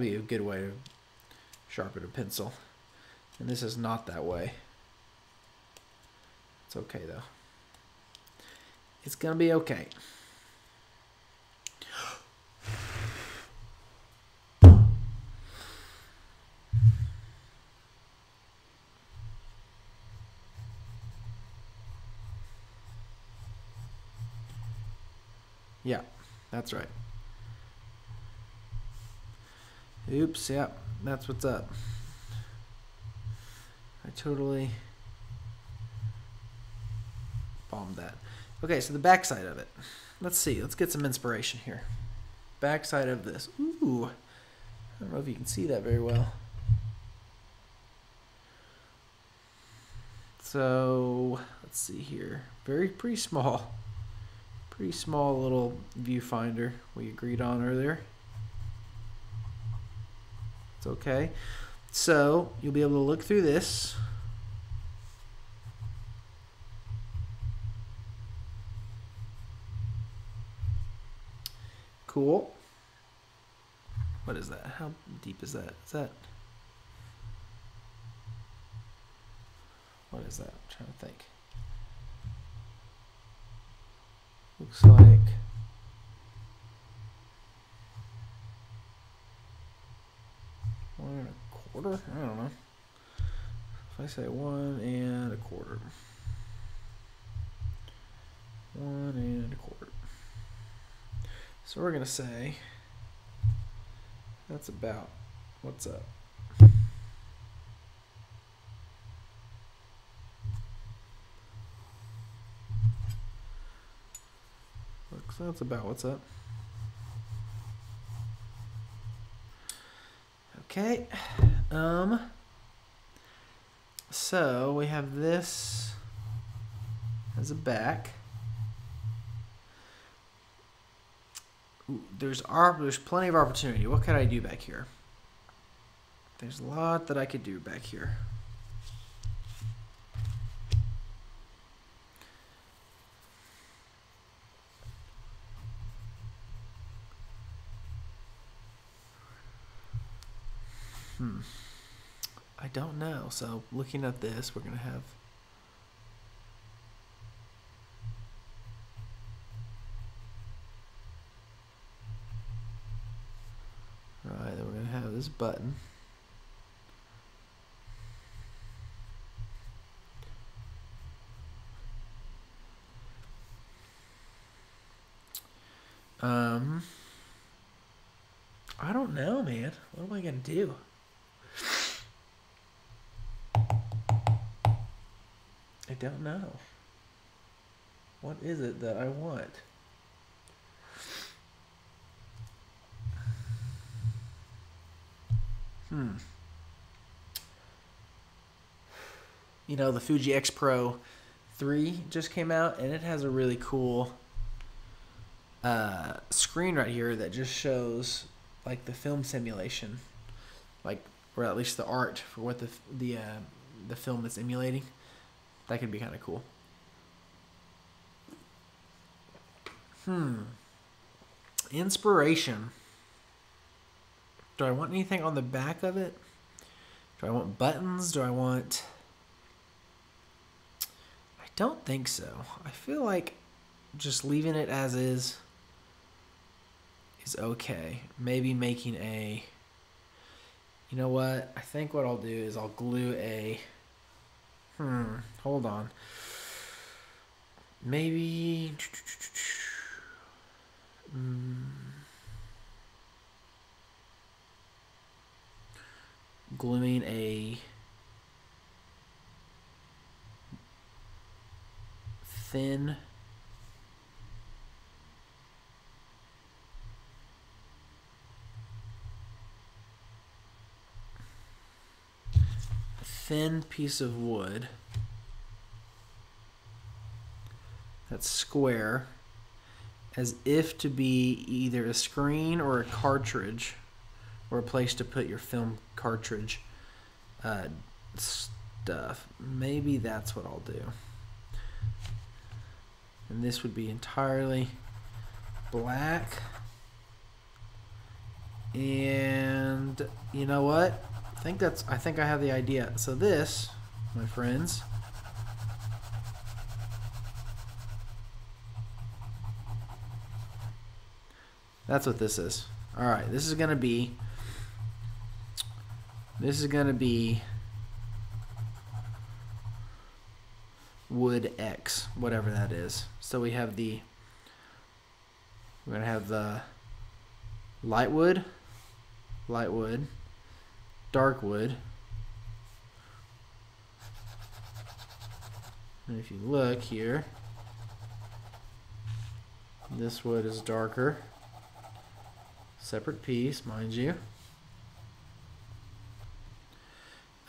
To be a good way to sharpen a pencil. And this is not that way. It's okay though. It's going to be okay. Yeah, that's right. Oops, yep, that's what's up. I totally bombed that. Okay, so the backside of it. Let's see, let's get some inspiration here. Backside of this. Ooh, I don't know if you can see that very well. So, let's see here. Very, pretty small. Pretty small little viewfinder we agreed on earlier. Okay. So you'll be able to look through this. Cool. What is that? How deep is that? Is that? What is that? I'm trying to think. Looks like one and a quarter. I don't know. If I say one and a quarter, one and a quarter. So we're gonna say that's about what's up. Looks that's about what's up. Okay. Um. So we have this as a back. Ooh, there's there's plenty of opportunity. What could I do back here? There's a lot that I could do back here. Hmm. I don't know. So looking at this, we're gonna have. Right, then we're gonna have this button. Um, I don't know, man. What am I gonna do? Don't know. What is it that I want? Hmm. You know, the Fuji X Pro 3 just came out and it has a really cool uh, screen right here that just shows like the film simulation, like or at least the art for what the the uh, the film is emulating. That could be kind of cool. Hmm. Inspiration. Do I want anything on the back of it? Do I want buttons? Do I want. I don't think so. I feel like just leaving it as is is okay. Maybe making a. You know what? I think what I'll do is I'll glue a. Hmm. Hold on. Maybe. Mm. Gluing a thin thin piece of wood that's square as if to be either a screen or a cartridge or a place to put your film cartridge uh, stuff. Maybe that's what I'll do. And this would be entirely black. And you know what? I think that's I think I have the idea. So this, my friends, That's what this is. All right, this is going to be this is going to be wood X, whatever that is. So we have the we're going to have the light wood, light wood, dark wood. And if you look here, this wood is darker. Separate piece, mind you.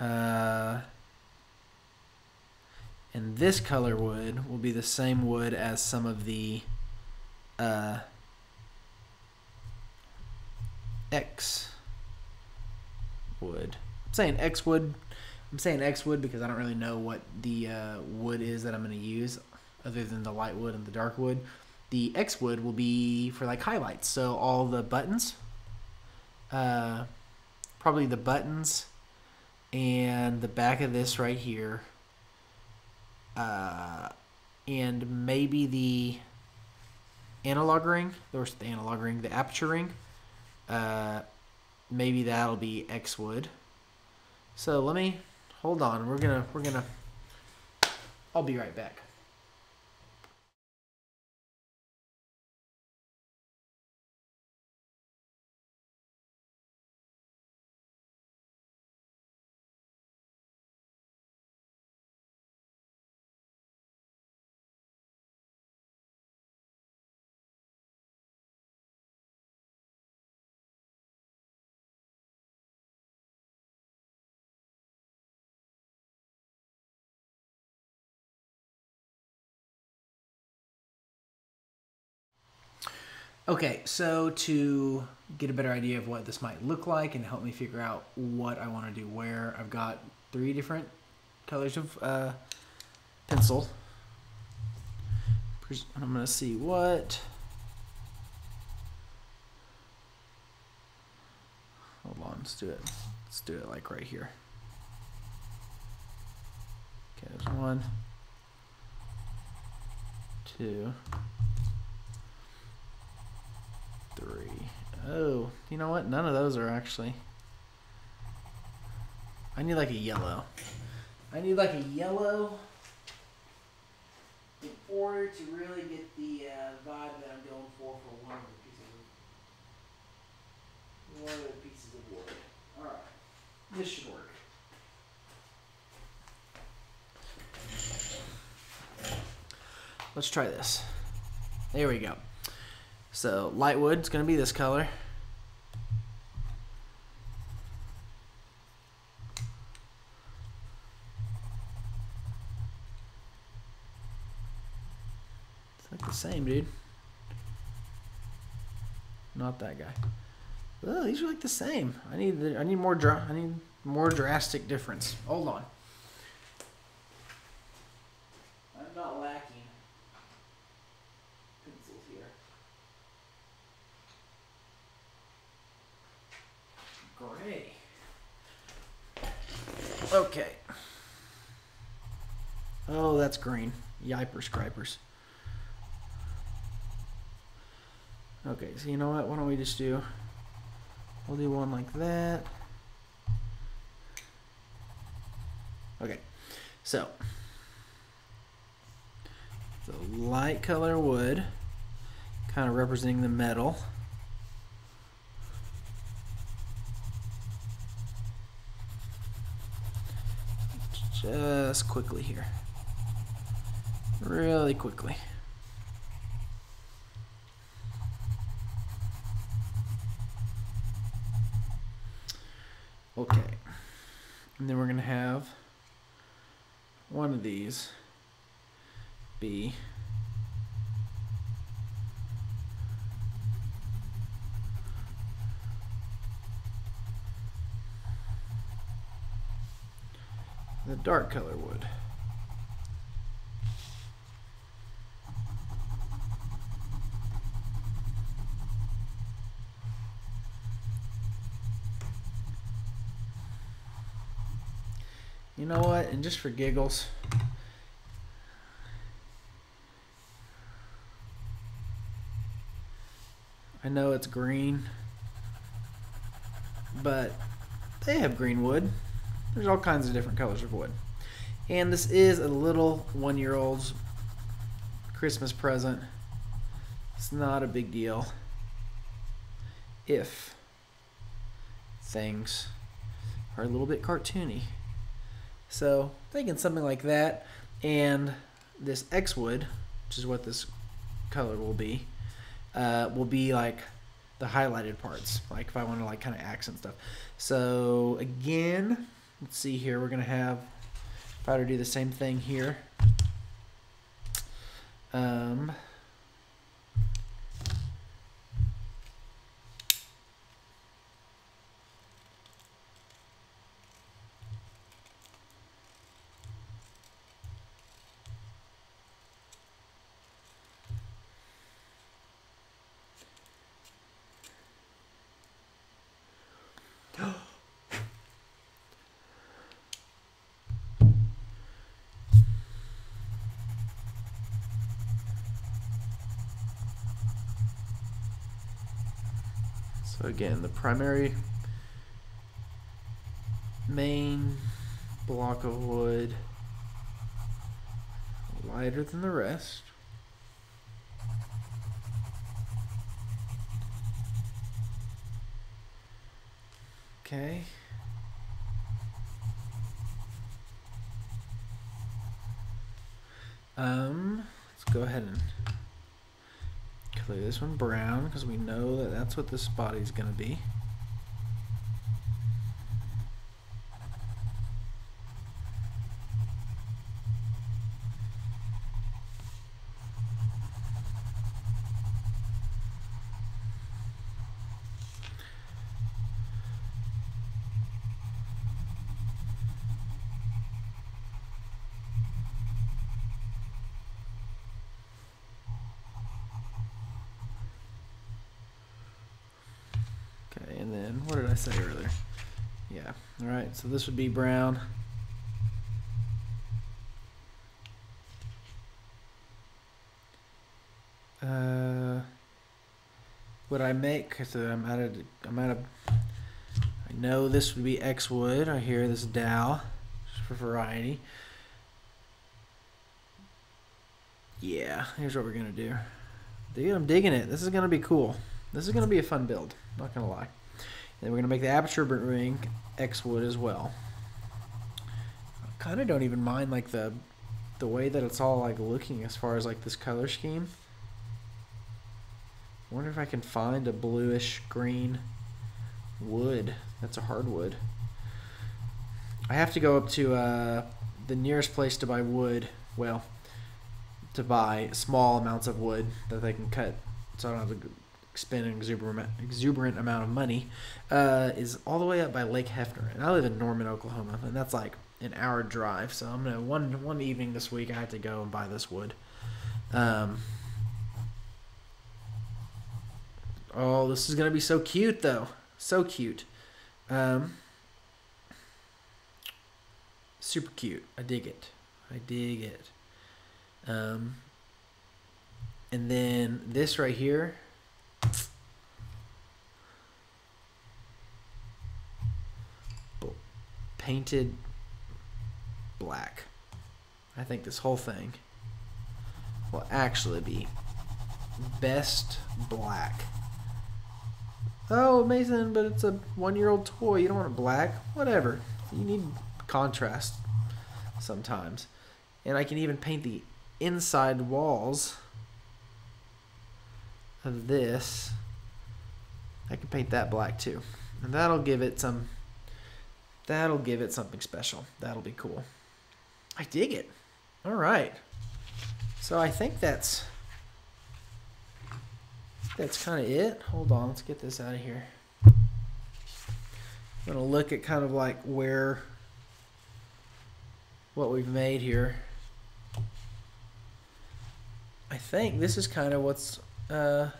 Uh, and this color wood will be the same wood as some of the uh, X wood. I'm saying X wood. I'm saying X wood because I don't really know what the uh, wood is that I'm going to use other than the light wood and the dark wood. The X wood will be for like highlights. So all the buttons, uh, probably the buttons and the back of this right here uh, and maybe the analog ring there's the analog ring the aperture ring uh, maybe that'll be X wood. So let me hold on we're gonna we're gonna I'll be right back Okay, so to get a better idea of what this might look like and help me figure out what I want to do where, I've got three different colors of uh, pencil. I'm going to see what. Hold on, let's do it. Let's do it like right here. Okay, there's one, two. Three. Oh, you know what? None of those are actually. I need like a yellow. I need like a yellow in order to really get the uh, vibe that I'm going for for one of the pieces of one of the pieces of wood. All right, this should work. Let's try this. There we go. So light wood is going to be this color. It's like the same, dude. Not that guy. Oh, these are like the same. I need I need more dra I need more drastic difference. Hold on. I'm not lacking. Gray. Okay. Oh, that's green. Yipers, cripers. Okay, so you know what? Why don't we just do, we'll do one like that. Okay, so the light color wood, kind of representing the metal. Just quickly here. Really quickly. Okay. And then we're going to have one of these be the dark color wood. Know what? And just for giggles, I know it's green, but they have green wood. There's all kinds of different colors of wood. And this is a little one year old's Christmas present. It's not a big deal if things are a little bit cartoony. So thinking something like that, and this X wood, which is what this color will be, uh, will be like the highlighted parts. Like if I want to like kind of accent stuff. So again, let's see here. We're gonna have if I were to do the same thing here. Um, So again, the primary main block of wood lighter than the rest. Okay. Um, let's go ahead and clear this one brown because we know that that's what this body's going to be. Okay, and then what did I say earlier? Yeah, all right, so this would be brown. Uh, would I make? I'm out of. I'm out of. I know this would be X wood. I hear this Dow, just for variety. Yeah, here's what we're gonna do. Dude, I'm digging it. This is gonna be cool. This is gonna be a fun build. Not gonna lie. And we're gonna make the aperture ring X wood as well. I kind of don't even mind like the the way that it's all like looking as far as like this color scheme. I wonder if I can find a bluish green wood. That's a hardwood. I have to go up to uh, the nearest place to buy wood. Well, to buy small amounts of wood that they can cut, so I don't have to spend an exuberant exuberant amount of money. Uh, is all the way up by Lake Hefner, and I live in Norman, Oklahoma, and that's like an hour drive. So I'm gonna one one evening this week I had to go and buy this wood. Um, Oh, this is gonna be so cute though. So cute. Um super cute. I dig it. I dig it. Um and then this right here painted black. I think this whole thing will actually be best black. Oh, Mason, but it's a one-year-old toy. You don't want it black. Whatever. You need contrast sometimes. And I can even paint the inside walls of this. I can paint that black too. And that'll give it some that'll give it something special. That'll be cool. I dig it. All right. So I think that's that's kind of it. Hold on, let's get this out of here. I'm gonna look at kind of like where what we've made here. I think this is kind of what's uh,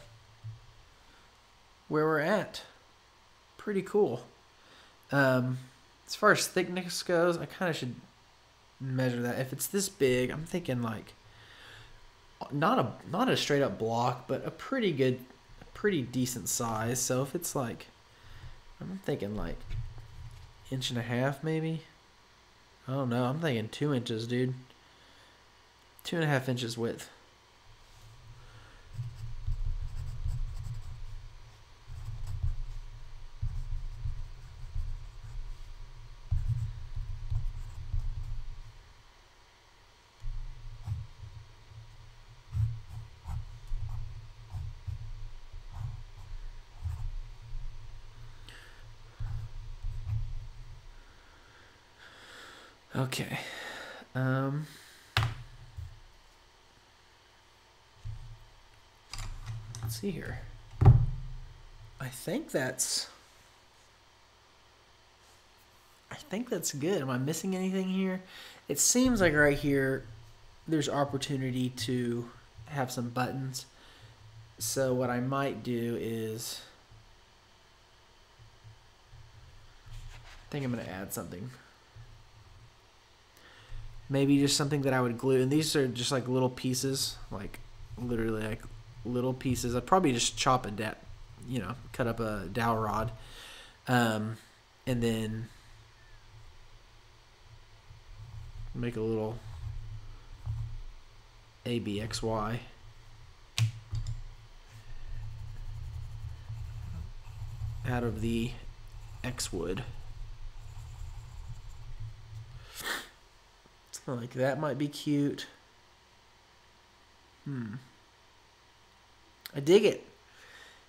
where we're at. Pretty cool. Um, as far as thickness goes, I kind of should measure that. If it's this big, I'm thinking like not a not a straight up block, but a pretty good, pretty decent size. So if it's like, I'm thinking like inch and a half maybe. I don't know. I'm thinking two inches, dude. Two and a half inches width. Okay. Um, let's see here. I think that's. I think that's good. Am I missing anything here? It seems like right here there's opportunity to have some buttons. So what I might do is I think I'm going to add something maybe just something that I would glue. And these are just like little pieces, like literally like little pieces. I'd probably just chop a you know, cut up a dowel rod, um, and then make a little ABXY. out of the X wood. Like that might be cute. Hmm. I dig it.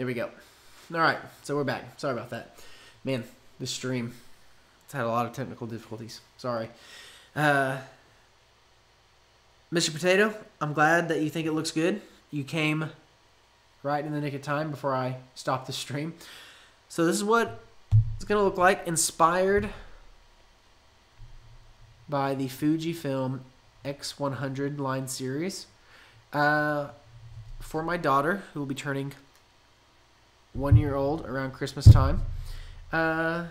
There we go. All right, so we're back. Sorry about that. Man, this stream it's had a lot of technical difficulties. Sorry. Uh, Mr. Potato, I'm glad that you think it looks good. You came right in the nick of time before I stopped the stream. So this is what it's going to look like, inspired by the Fujifilm X100 line series. Uh, for my daughter, who will be turning one year old around Christmas time. Uh,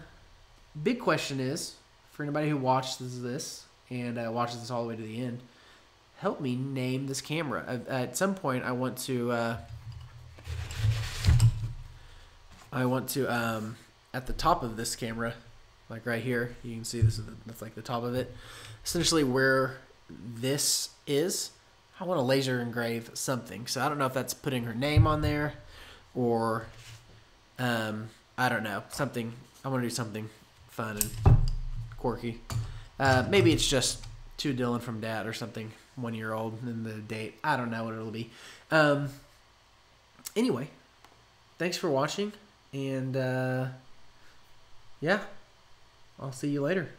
big question is for anybody who watches this and uh, watches this all the way to the end, help me name this camera. Uh, at some point, I want to. Uh, I want to um, at the top of this camera, like right here, you can see this is the, that's like the top of it. Essentially, where this is, I want to laser engrave something. So I don't know if that's putting her name on there, or um, I don't know something. I want to do something fun and quirky. Uh, maybe it's just to Dylan from Dad or something. One year old and the date. I don't know what it'll be. Um, anyway, thanks for watching, and uh, yeah, I'll see you later.